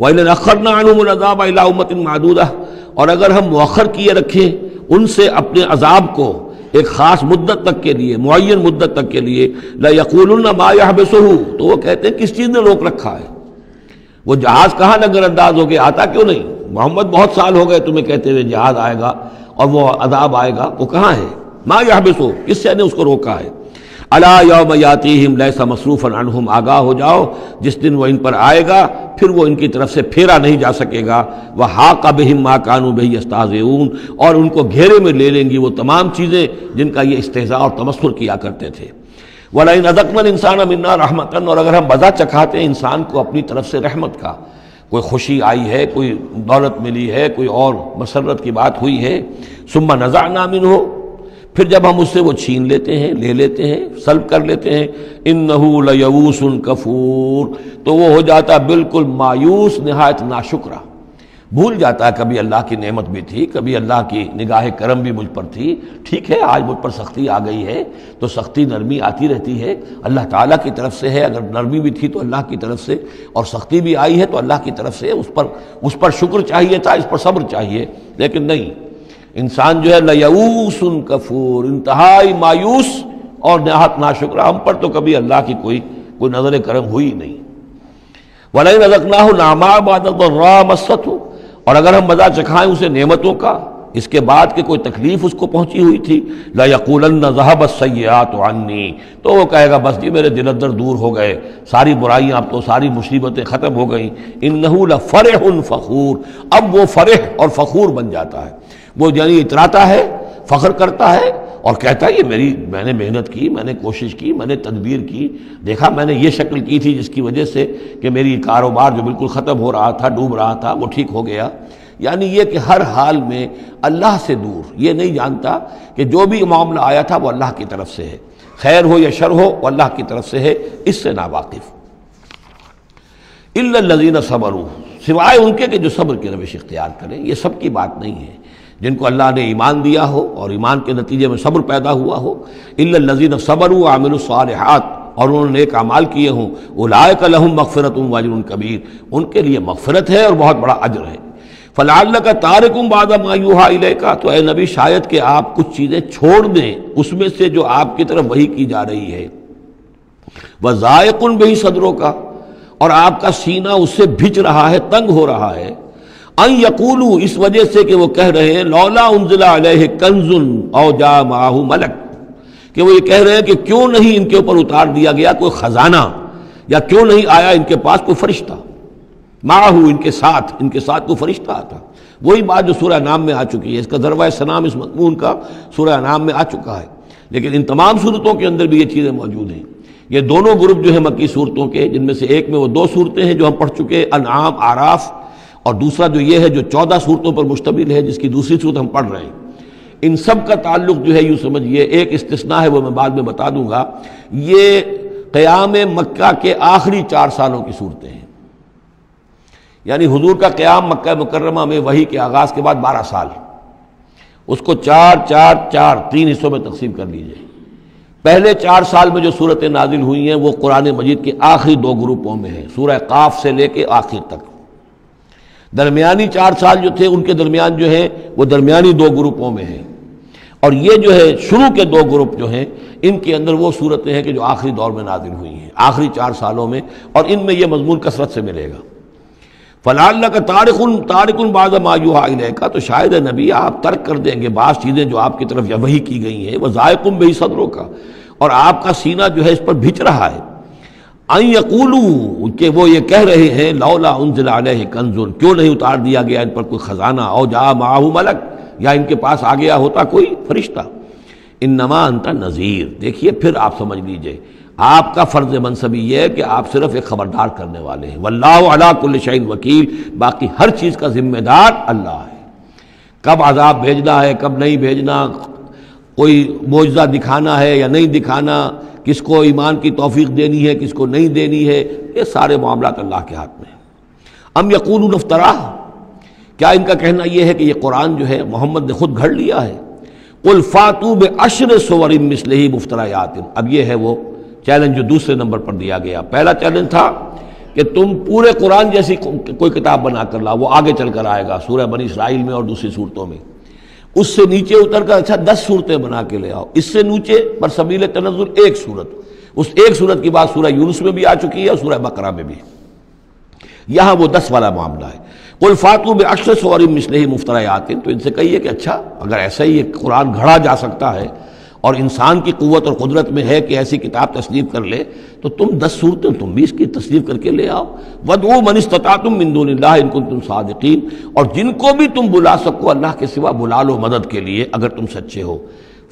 वह अखरनाबामत मादूदा, और अगर हम मौखर किए रखें, उनसे अपने अजाब को, एक ख़ास मुद्दत तक के लिए मुन मुद्दत तक के लिए लयकूलन्ना माया बेसहू तो वो कहते हैं, किस चीज़ ने रोक रखा है? वो जहाज़ कहाँ नज़रअंदाज हो गया? आता क्यों नहीं? मोहम्मद बहुत साल हो गए तुम्हें कहते हुए जहाज़ आएगा और वो अदाब आएगा। वो कहाँ है? माँ यह बेसो किससे ने उसको रोका है? अला यौम याती हिम लैसा मसरूफ़ अनहुम, आगाह हो जाओ। जिस दिन वो इन पर आएगा, फिर वो इनकी तरफ़ से फेरा नहीं जा सकेगा। वह हा का बेहिम माँ कानू बही अस्ताजून और उनको घेरे में ले लेंगी वो तमाम चीज़ें जिनका ये इस्तेजा और तमस्र किया करते थे। वाला इन अदकमन इंसान मिन्ना रहमतन। और अगर हम मज़ा चखाते हैं इंसान को अपनी तरफ़ से रहमत का, कोई खुशी आई है, कोई दौलत मिली है, कोई और मसरत की बात हुई है, सुम्मा नज़ा नामिन हो फिर जब हम उससे वो छीन लेते हैं, ले लेते हैं सल्व कर लेते हैं इन नहूल कफूर। तो वो हो जाता बिल्कुल मायूस, नहायत नाशुक्रा। भूल जाता है, कभी अल्लाह की नेमत भी थी, कभी अल्लाह की निगाह करम भी मुझ पर थी। ठीक है, आज मुझ पर सख्ती आ गई है तो सख्ती नरमी आती रहती है। अल्लाह ताला की तरफ़ से है, अगर नरमी भी थी तो अल्लाह की तरफ़ से, और सख्ती भी आई है तो अल्लाह की तरफ़ से, उस पर उस पर शुक्र चाहिए था, इस पर सब्र चाहिए। लेकिन नहीं, इंसान जो है लयूसन कफूर, इंतहाई मायूस और नहात नाशुक्र, हम पर तो कभी अल्लाह की कोई कोई नज़र करम हुई नहीं। वलाई नजकना हो नामा बादत और रा हो और अगर हम मज़ा चखाएँ उसे नेमतों का, इसके बाद के कोई तकलीफ़ उसको पहुँची हुई थी लयकूल जहब सयात अन्नी। तो वो कहेगा, बस जी मेरे दिल अंदर दूर हो गए, सारी बुराइयाँ अब तो सारी मुसीबतें ख़त्म हो गई। इन नहूल उन फ़खूर। अब वो फ़रेह और फ़खूर बन जाता है। वो यानी इतराता है, फ़ख्र करता है और कहता है, ये मेरी, मैंने मेहनत की, मैंने कोशिश की, मैंने तदबीर की। देखा, मैंने ये शक्ल की थी जिसकी वजह से कि मेरी कारोबार जो बिल्कुल ख़त्म हो रहा था, डूब रहा था, वो ठीक हो गया। यानी ये कि हर हाल में अल्लाह से दूर, ये नहीं जानता कि जो भी मामला आया था, वो अल्लाह की तरफ़ से है। खैर हो या शर हो, वो अल्लाह की तरफ़ से है, इससे नावाकिफ। इल्लजीन सबर, सिवाय उनके के जो सब्र की रविश इख्तियार करें, ये सब की बात नहीं है। जिनको अल्लाह ने ईमान दिया हो और ईमान के नतीजे में सब्र पैदा हुआ हो। इल्लजीन सबर आमिलसालहात और उन्होंने एक अमाल किए हों। उलाय का लहम मगफरत वाजुन कबीर। उनके लिए मगफरत है और बहुत बड़ा अजर है। फलाल का तारकुम बादा मायूहा का तो ए नबी, शायद के आप कुछ चीज़ें छोड़ दें। उसमें से जो आपकी तरफ़ वही की जा रही है। वह जायकुन भी सदरों का। और आपका सीना उससे भिज रहा है, तंग हो रहा है। अन यकूलू, इस वजह से कि वो कह रहे हैं, लौला उनजिला कंजुन औ जा माहू मलक। कि वो ये कह रहे हैं कि क्यों नहीं इनके ऊपर उतार दिया गया कोई खजाना, या क्यों नहीं आया इनके पास कोई फरिश्ता? माहू इनके साथ इनके साथ कोई फरिश्ता आता वही बात जो सूर्य नाम में आ चुकी है, इसका दरवा सनाम इस मजमून का सूर्य नाम में आ चुका है। लेकिन इन तमाम सूरतों के अंदर भी ये चीज़ें मौजूद हैं। ये दोनों ग्रुप जो है मक्की सूरतों के, जिनमें से एक में वो दो सूरतें हैं जो हम पढ़ चुके हैं अनाम आराफ और दूसरा जो ये है, जो चौदह सूरतों पर मुश्तमिल है, जिसकी दूसरी सूरत हम पढ़ रहे हैं। इन सब का ताल्लुक जो है, यूँ समझिए, एक इस्तना है, वो मैं बाद में बता दूँगा। ये क़याम मक्का के आखिरी चार सालों की सूरतें हैं। यानी हुजूर का क़याम मक्का मुकर्रमा में वही के आगाज़ के बाद बारह साल उसको चार चार चार, तीन हिस्सों में तकसीम कर लीजिए पहले चार साल में जो सूरतें नाजिल हुई हैं, वो कुरान मजीद के आखिरी दो ग्रुपों में है, सूरह काफ से लेके आखिर तक। दरमियानी चार साल जो थे, उनके दरमियान जो है, वो दरमियानी दो ग्रुपों में है। और ये जो है, शुरू के दो ग्रुप जो हैं, इनके अंदर वो सूरतें हैं कि जो आखिरी दौर में नाजिल हुई हैं, आखिरी चार सालों में, और इनमें यह मजमून कसरत से मिलेगा। फलाल का तारिकुन तारिकुन बाद मायूहा का तो शायद नबी, आप तर्क कर देंगे बास चीज़ें जो आपकी तरफ़ वही की गई हैं वह जायकुम बही सदरों का। और आपका सीना जो है, इस पर भिच रहा है। आई यकूलू वो ये कह रहे हैं, लौला उनजिला कंजुन क्यों नहीं उतार दिया गया इन पर कोई खजाना? और जा, माहू मलक, या इनके पास आ गया होता कोई फरिश्ता। इन नमा अंता नज़ीर। देखिए, फिर आप समझ लीजिए। आपका फ़र्ज़ मनसबी यह है कि आप सिर्फ़ एक खबरदार करने वाले हैं। वल्ला कुल्लशाइन वकील। बाकी हर चीज़ का जिम्मेदार अल्लाह है। कब आज़ाब भेजना है, कब नहीं भेजना, कोई मुआजा दिखाना है या नहीं दिखाना किसको ईमान की तोफ़ी देनी है, किसको नहीं देनी है, ये सारे मामला अल्लाह के हाथ में हम यकून नफ्तरा क्या इनका कहना यह है कि यह कुरान जो है, मोहम्मद ने खुद घड़ लिया है? उल्फातूब अशर सोवर मिसल ही मुफ्तरायात अब यह है वो चैलेंज जो दूसरे नंबर पर दिया गया। पहला चैलेंज था कि तुम पूरे कुरान जैसी कोई किताब बना कर ला वो आगे चल कर आएगा सूर्य बनी इसराइल में और दूसरी सूरतों में। उससे नीचे उतर कर अच्छा दस सूरतें बना के ले आओ। इससे नीचे, पर सबील तनजुल, एक सूरत। उस एक सूरत की बात सूरह यूनुस में भी आ चुकी है और सूर्य बकरा में भी। यहाँ वो दस वाला मामला है। कुल फातू में अक्सर सवारी मिसले ही मुफ्तरा आते तो इनसे कहिए कि अच्छा अगर ऐसा ही कुरान घड़ा जा सकता है और इंसान की कुत और कुदरत में है कि ऐसी किताब तस्लीफ कर ले तो तुम दस सूरतें, तुम भी इसकी तस्लीफ करके ले आओ। वद वो मनस्तता तुम मिंदून इनको तुम सादकीन। और जिनको भी तुम बुला सको, अल्लाह के सिवा बुला लो मदद के लिए, अगर तुम सच्चे हो।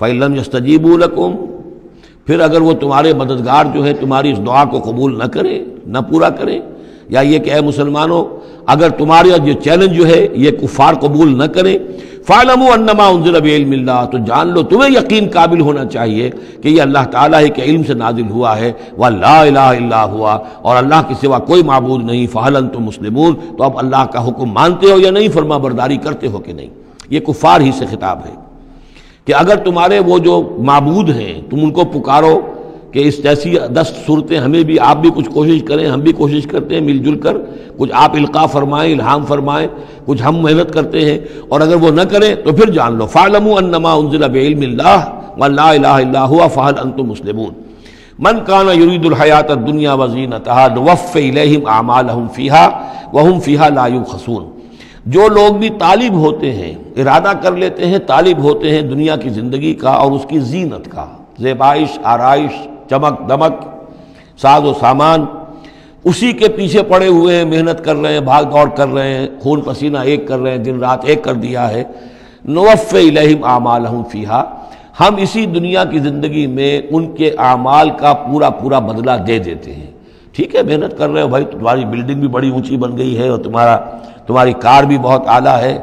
फ़ैलम यस्तजीबूलकुम फिर अगर वो तुम्हारे मददगार जो है, तुम्हारी इस दुआ को कबूल न करें, न पूरा करें, या ये कि मुसलमानों अगर तुम्हारे जो चैलेंज जो है, ये कुफार कबूल न करें। फ़ालमू अन्नमा मिल्ला तो जान लो, तुम्हें यकीन काबिल होना चाहिए कि ये अल्लाह ताला ही के इल्म से नाजिल हुआ है, वह ला हुआ, और अल्लाह के सिवा कोई मबूद नहीं। फ़ालन तो मुस्लिमून तो अब अल्लाह का हुक्म मानते हो या नहीं फरमा बरदारी करते हो कि नहीं? ये कुफार ही से खिताब है कि अगर तुम्हारे वो जो मबूद हैं, तुम उनको पुकारो कि इस जैसी दस सूरतें हमें भी, आप भी कुछ कोशिश करें, हम भी कोशिश करते हैं मिलजुल कर, कुछ आप इल्का फरमाएँ, इल्हाम फरमाएँ, कुछ हम मेहनत करते हैं, और अगर वो न करें तो फिर जान लो, फ़ालमू अन्नमा उनजिला बेलमिल्ला हुआ फ़ाल अन मुस्लिमून। मन काना युरीदुलहयात दुनिया वजीन तहाफ़ आमाल फ़िहा वहम फ़िहा लायु खसून जो लोग भी तालिब होते हैं, इरादा कर लेते हैं, तालिब होते हैं दुनिया की ज़िंदगी का और उसकी जीनत का, जेबाइश, आरइश चमक दमक, साज सामान, उसी के पीछे पड़े हुए हैं, मेहनत कर रहे हैं, भाग दौड़ कर रहे हैं, खून पसीना एक कर रहे हैं, दिन रात एक कर दिया है। नवफ़ इलहिम आमाल फ़िहा। हम इसी दुनिया की ज़िंदगी में उनके आमाल का पूरा पूरा बदला दे देते हैं। ठीक है, मेहनत कर रहे हो भाई, तुम्हारी बिल्डिंग भी बड़ी ऊँची बन गई है और तुम्हारा, तुम्हारी कार भी बहुत आला है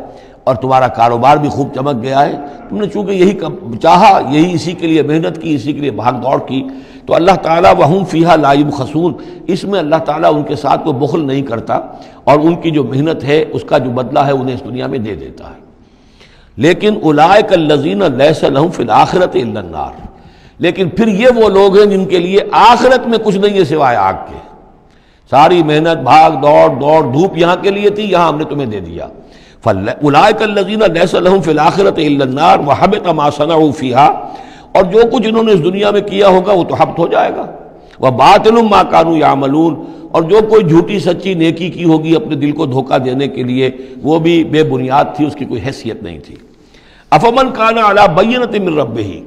और तुम्हारा कारोबार भी खूब चमक गया है। तुमने चूँकि यही चाहा, यही इसी के लिए मेहनत की, इसी के लिए भाग दौड़ की तो अल्लाह ताला वहम फ़िहा लाइब खसून इसमें अल्लाह ताला उनके साथ कोई बुखल नहीं करता और उनकी जो मेहनत है, उसका जो बदला है, उन्हें इस दुनिया में दे देता है। लेकिन उलाय कल्लजीन लहसलहम फिल आखरत नार। लेकिन फिर ये वो लोग हैं जिनके लिए आखरत में कुछ नहीं है सिवाय आग के। सारी मेहनत, भाग, दौड़ दौड़, धूप यहाँ के लिए थी, यहाँ हमने तुम्हें दे दिया। फल उलाय कल्लजीन लहसलहम फिल आखरत नार वहब तमासना और जो कुछ इन्होंने इस दुनिया में किया होगा, वो तो हफ्त हो जाएगा। वह बातिल माकानू या मलून और जो कोई झूठी सच्ची नेकी की होगी अपने दिल को धोखा देने के लिए, वो भी बेबुनियाद थी, उसकी कोई हैसियत नहीं थी। अफमन काना अला बैन मिन रब ही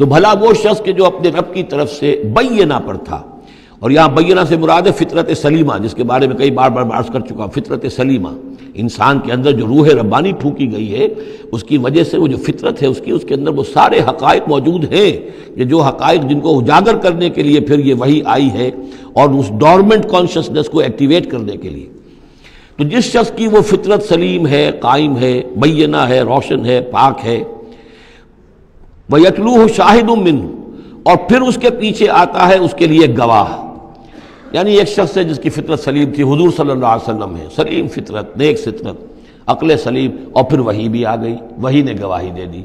तो भला वो शख्स के जो अपने रब की तरफ़ से बैना पर था और यहाँ बैना से मुराद है फितरत सलीमा, जिसके बारे में कई बार बार बात कर चुका फितरत सलीमा, इंसान के अंदर जो रूह रब्बानी ठूकी गई है, उसकी वजह से वो जो फितरत है उसकी, उसके अंदर वो सारे हकायक मौजूद हैं। कि जो हकायक जिनको उजागर करने के लिए फिर ये वही आई है, और उस डॉर्मेंट कॉन्शियसनेस को एक्टिवेट करने के लिए। तो जिस शख्स की वो फितरत सलीम है, कायम है, बैना है, रोशन है, पाक है वह यतलू हो शाहिद मिन और फिर उसके पीछे आता है उसके लिए गवाह। यानी एक शख्स है जिसकी फितरत सलीम थी, हुजूर सल्लल्लाहु अलैहि वसल्लम है। सलीम फितरत, नेक फितरत। अकल सलीम, और फिर वही भी आ गई, वही ने गवाही दे दी।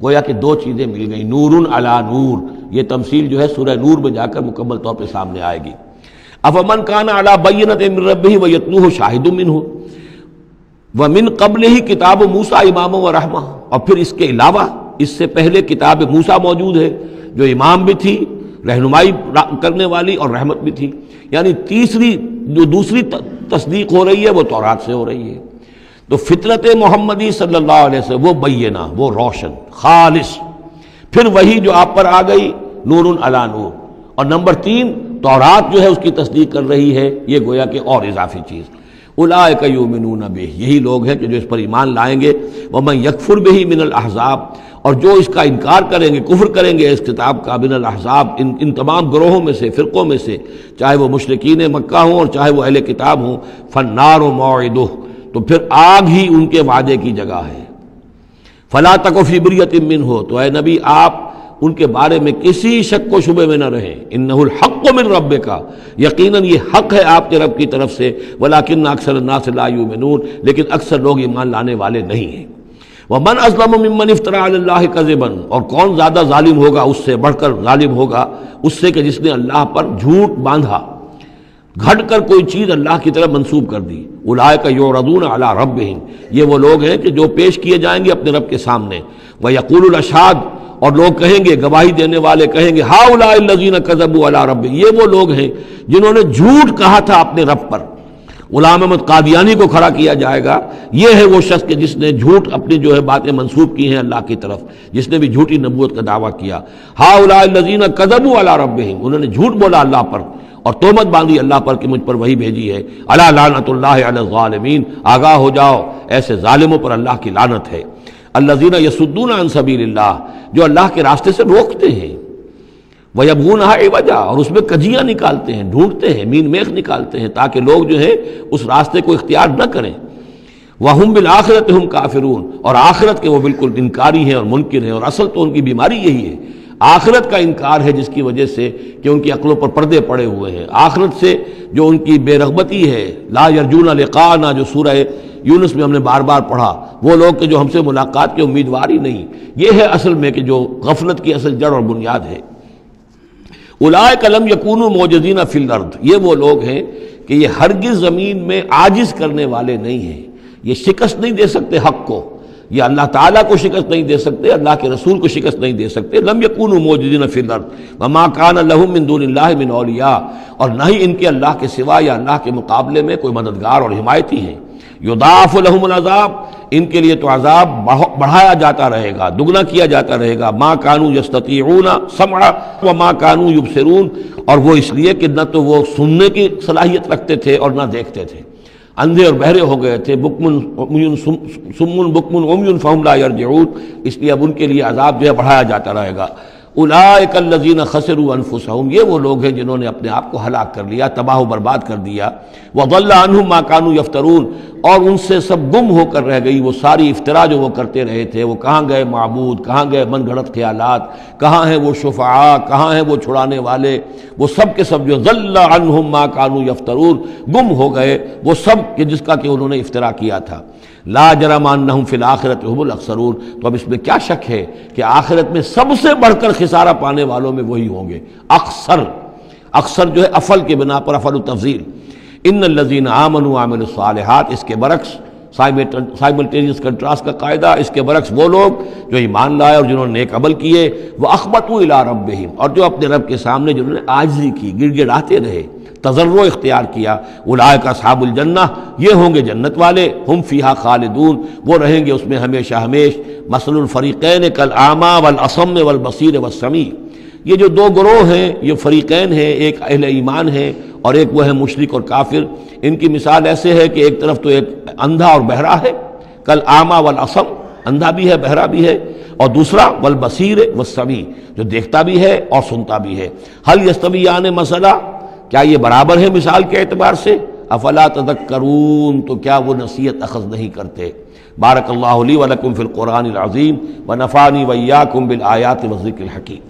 गोया कि दो चीज़ें मिल गई नूर अला नूर। ये तमसील जो है, सूरह नूर में जाकर मुकम्मल तौर पर सामने आएगी। अब अमन काना अला बैनत रबी व यतलू हो शाहिदुमिन हो व मिन कबल ही किताब मूसा इमाम व रहमा और फिर इसके अलावा, इससे पहले किताब मूसा मौजूद है, जो इमाम भी थी रहनुमाई करने वाली और रहमत भी थी। यानी तीसरी, जो दूसरी तस्दीक हो रही है, वो तौरात से हो रही है। तो फितरत मोहम्मदी सल्लल्लाहु अलैहि वसल्लम, वो बैना वो रोशन, खालिश। फिर वही जो आप पर आ गई नूर अला नूर। और नंबर तीन, तौरात जो है, उसकी तस्दीक कर रही है, ये गोया कि और इजाफी चीज़। उलाए कयूमिन बे यही लोग हैं कि जो इस पर ईमान लाएँगे। वह मैं यकफुर बही मिनल अहजाब और जो इसका इनकार करेंगे, कुफर करेंगे, इस किताब का बिन अहजाब इन इन तमाम ग्रोहों में से, फ़िरक़ों में से, चाहे वो मुशरकिन मक्का हों और चाहे वो अहल किताब हों, फन्नार मोदो तो फिर आग ही उनके वादे की जगह है। फला तक फिबरियत मिन हो तो ए नबी, आप उनके बारे में किसी शक को शुबे में न रहें। इन हक को मिन रब का यकीन ये हक है आपके रब की तरफ़ से, वलाकिन अक्सर नासलायु में नूर लेकिन अक्सर लोग ईमान लाने वाले नहीं हैं। वह मन असलम ममन इफ्तरा कज़बन। और कौन ज़्यादा जालिम होगा उससे बढ़कर जालिम होगा? उससे कि जिसने अल्लाह पर झूठ बांधा। घट कर कोई चीज़ अल्लाह की तरफ़ मंसूब कर दी। उलाय का यो रदून अला रब ये वो लोग हैं कि जो पेश किए जाएँगे अपने रब के सामने। वह यकूल अशाद। और लोग कहेंगे, गवाही देने वाले कहेंगे हा उलाजीन कजबू अला रब ये वो लोग हैं जिन्होंने झूठ कहा था अपने रब पर। गुलाम अहमद कादियानी को खड़ा किया जाएगा। ये है वो शख्स के जिसने झूठ अपनी जो है बातें मंसूब की हैं अल्लाह की तरफ़, जिसने भी झूठी नबूत का दावा किया। हा उलाजीन कदबू अला रब उन्होंने झूठ बोला अल्लाह पर और तोमत बांधी अल्लाह पर कि मुझ पर वही भेजी है। अला लानतुल्लामीन आगाह हो जाओ, ऐसे ालिमों पर अल्लाह की लानत है। अल्लाजीना यसुद्दून अनसबील जो अल्लाह के रास्ते से रोकते हैं। वयबून वजह और उसमें कजियाँ निकालते हैं, ढूंढते हैं, मीन मेख निकालते हैं, ताकि लोग जो है, उस रास्ते को इख्तियार न करें। वह हम बिल आखिरत हम काफिरून, और आखिरत के वो बिल्कुल इनकारी हैं और मुनकिर हैं, और असल तो उनकी बीमारी यही है। आखिरत का इनकार है जिसकी वजह से कि उनकी अकलों पर पर्दे पड़े हुए हैं। आखिरत से जो उनकी बेरगबती है, ला अर्जुन लिका ना जो सूरह यूनुस में हमने बार बार पढ़ा, वो लोग के जो हमसे मुलाकात के उम्मीदवार ही नहीं। ये है असल में कि जो गफलत की असल जड़ और बुनियाद है। उलाय कलम यकून मोजीना फिलर्द ये वो लोग हैं कि ये हरगिज ज़मीन में आजिज करने वाले नहीं हैं। ये शिकस्त नहीं दे सकते हक को। ये अल्लाह ताला को शिकस्त नहीं दे सकते, अल्लाह के रसूल को शिकस्त नहीं दे सकते। लम यकून मोजिन फिलर्द वमा कान मिन औलिया। और न ही इनके अल्लाह के सिवा या अल्लाह के मुकाबले में कोई मददगार और हिमायती हैं। युदाफ़लहमज़ाब इनके लिए तो अजाब बढ़ाया जाता रहेगा, दुगना किया जाता रहेगा। माँ कानू यस्तूना समड़ा व माँ कानू युबसरून। और वो इसलिए कि न तो वो सुनने की सलाहियत रखते थे और न देखते थे। अंधे और बहरे हो गए थे। बुकमुन सुमुन बुकमुन ओमयुन फ़हमला इसलिए अब उनके लिए अजाब जो है बढ़ाया जाता रहेगा। उलाकल्लजीन खसरू अनफुसहम, ये वो लोग हैं जिन्होंने अपने आप को हलाक कर लिया, तबाह बर्बाद कर दिया। वल्ला मा कानू यफ्तरून, और उनसे सब गुम होकर रह गई, वो सारी इफ्तरा जो वो करते रहे थे, वो कहाँ गए मबूद, कहाँ गए मन घड़त ख्याल कहाँ हैं वो शुफा कहाँ हैं वो छुड़ाने वाले, वो सब के सब जो जल्ला मा कानू यफ्तरून, गुम हो गए, वो सब के जिसका कि उन्होंने इफ्तरा किया था। ला जरामान नहम फिल आखिरत हबुल अक्सरून। तो अब इसमें क्या शक है कि आखिरत में सबसे बढ़कर खिसारा पाने वालों में वही होंगे? अक्सर। अक्सर जो है अफल के बिना पर अफल तफजील। इन लजीन आमन आमिल सालहात। इसके बरक्स साइमल्टेनियस कंट्रास्ट का कायदा, इसके बरक्स वो लोग जो ईमान लाए और जिन्होंने नेक अमल किए। वह अखबत इला रब और जो अपने रब के सामने जिन्होंने आजी की, गिड़गिड़ाते रहे। तजर्रो इख्तियार किया। उलाय का साबुल जन्ना ये होंगे जन्नत वाले, हम फ़िहा खालिदून, वो रहेंगे उसमें हमेशा हमेश मसलफ़रीक़ैन कल आमा वल असम वल बसीर व समी। ये जो दो ग्रोह हैं, ये फरीकैन है, एक अहल ईमान है और एक वह है मुशरक और काफिर। इनकी मिसाल ऐसे है कि एक तरफ़ तो एक अंधा और बहरा है, कल आमा वल असम, अंधा भी है, बहरा भी है, और दूसरा वल बसीर व समी, जो देखता भी है और सुनता भी है। हल यस्तवी आने मसला क्या ये बराबर है मिसाल के एतबार से? अफला तदक करून तो क्या वो नसीहत अखज नहीं करते? बारक अल्लाह वलकुम अज़ीम व नफ़ानी वैयाकुम बिल आयात वज़िक हकीम।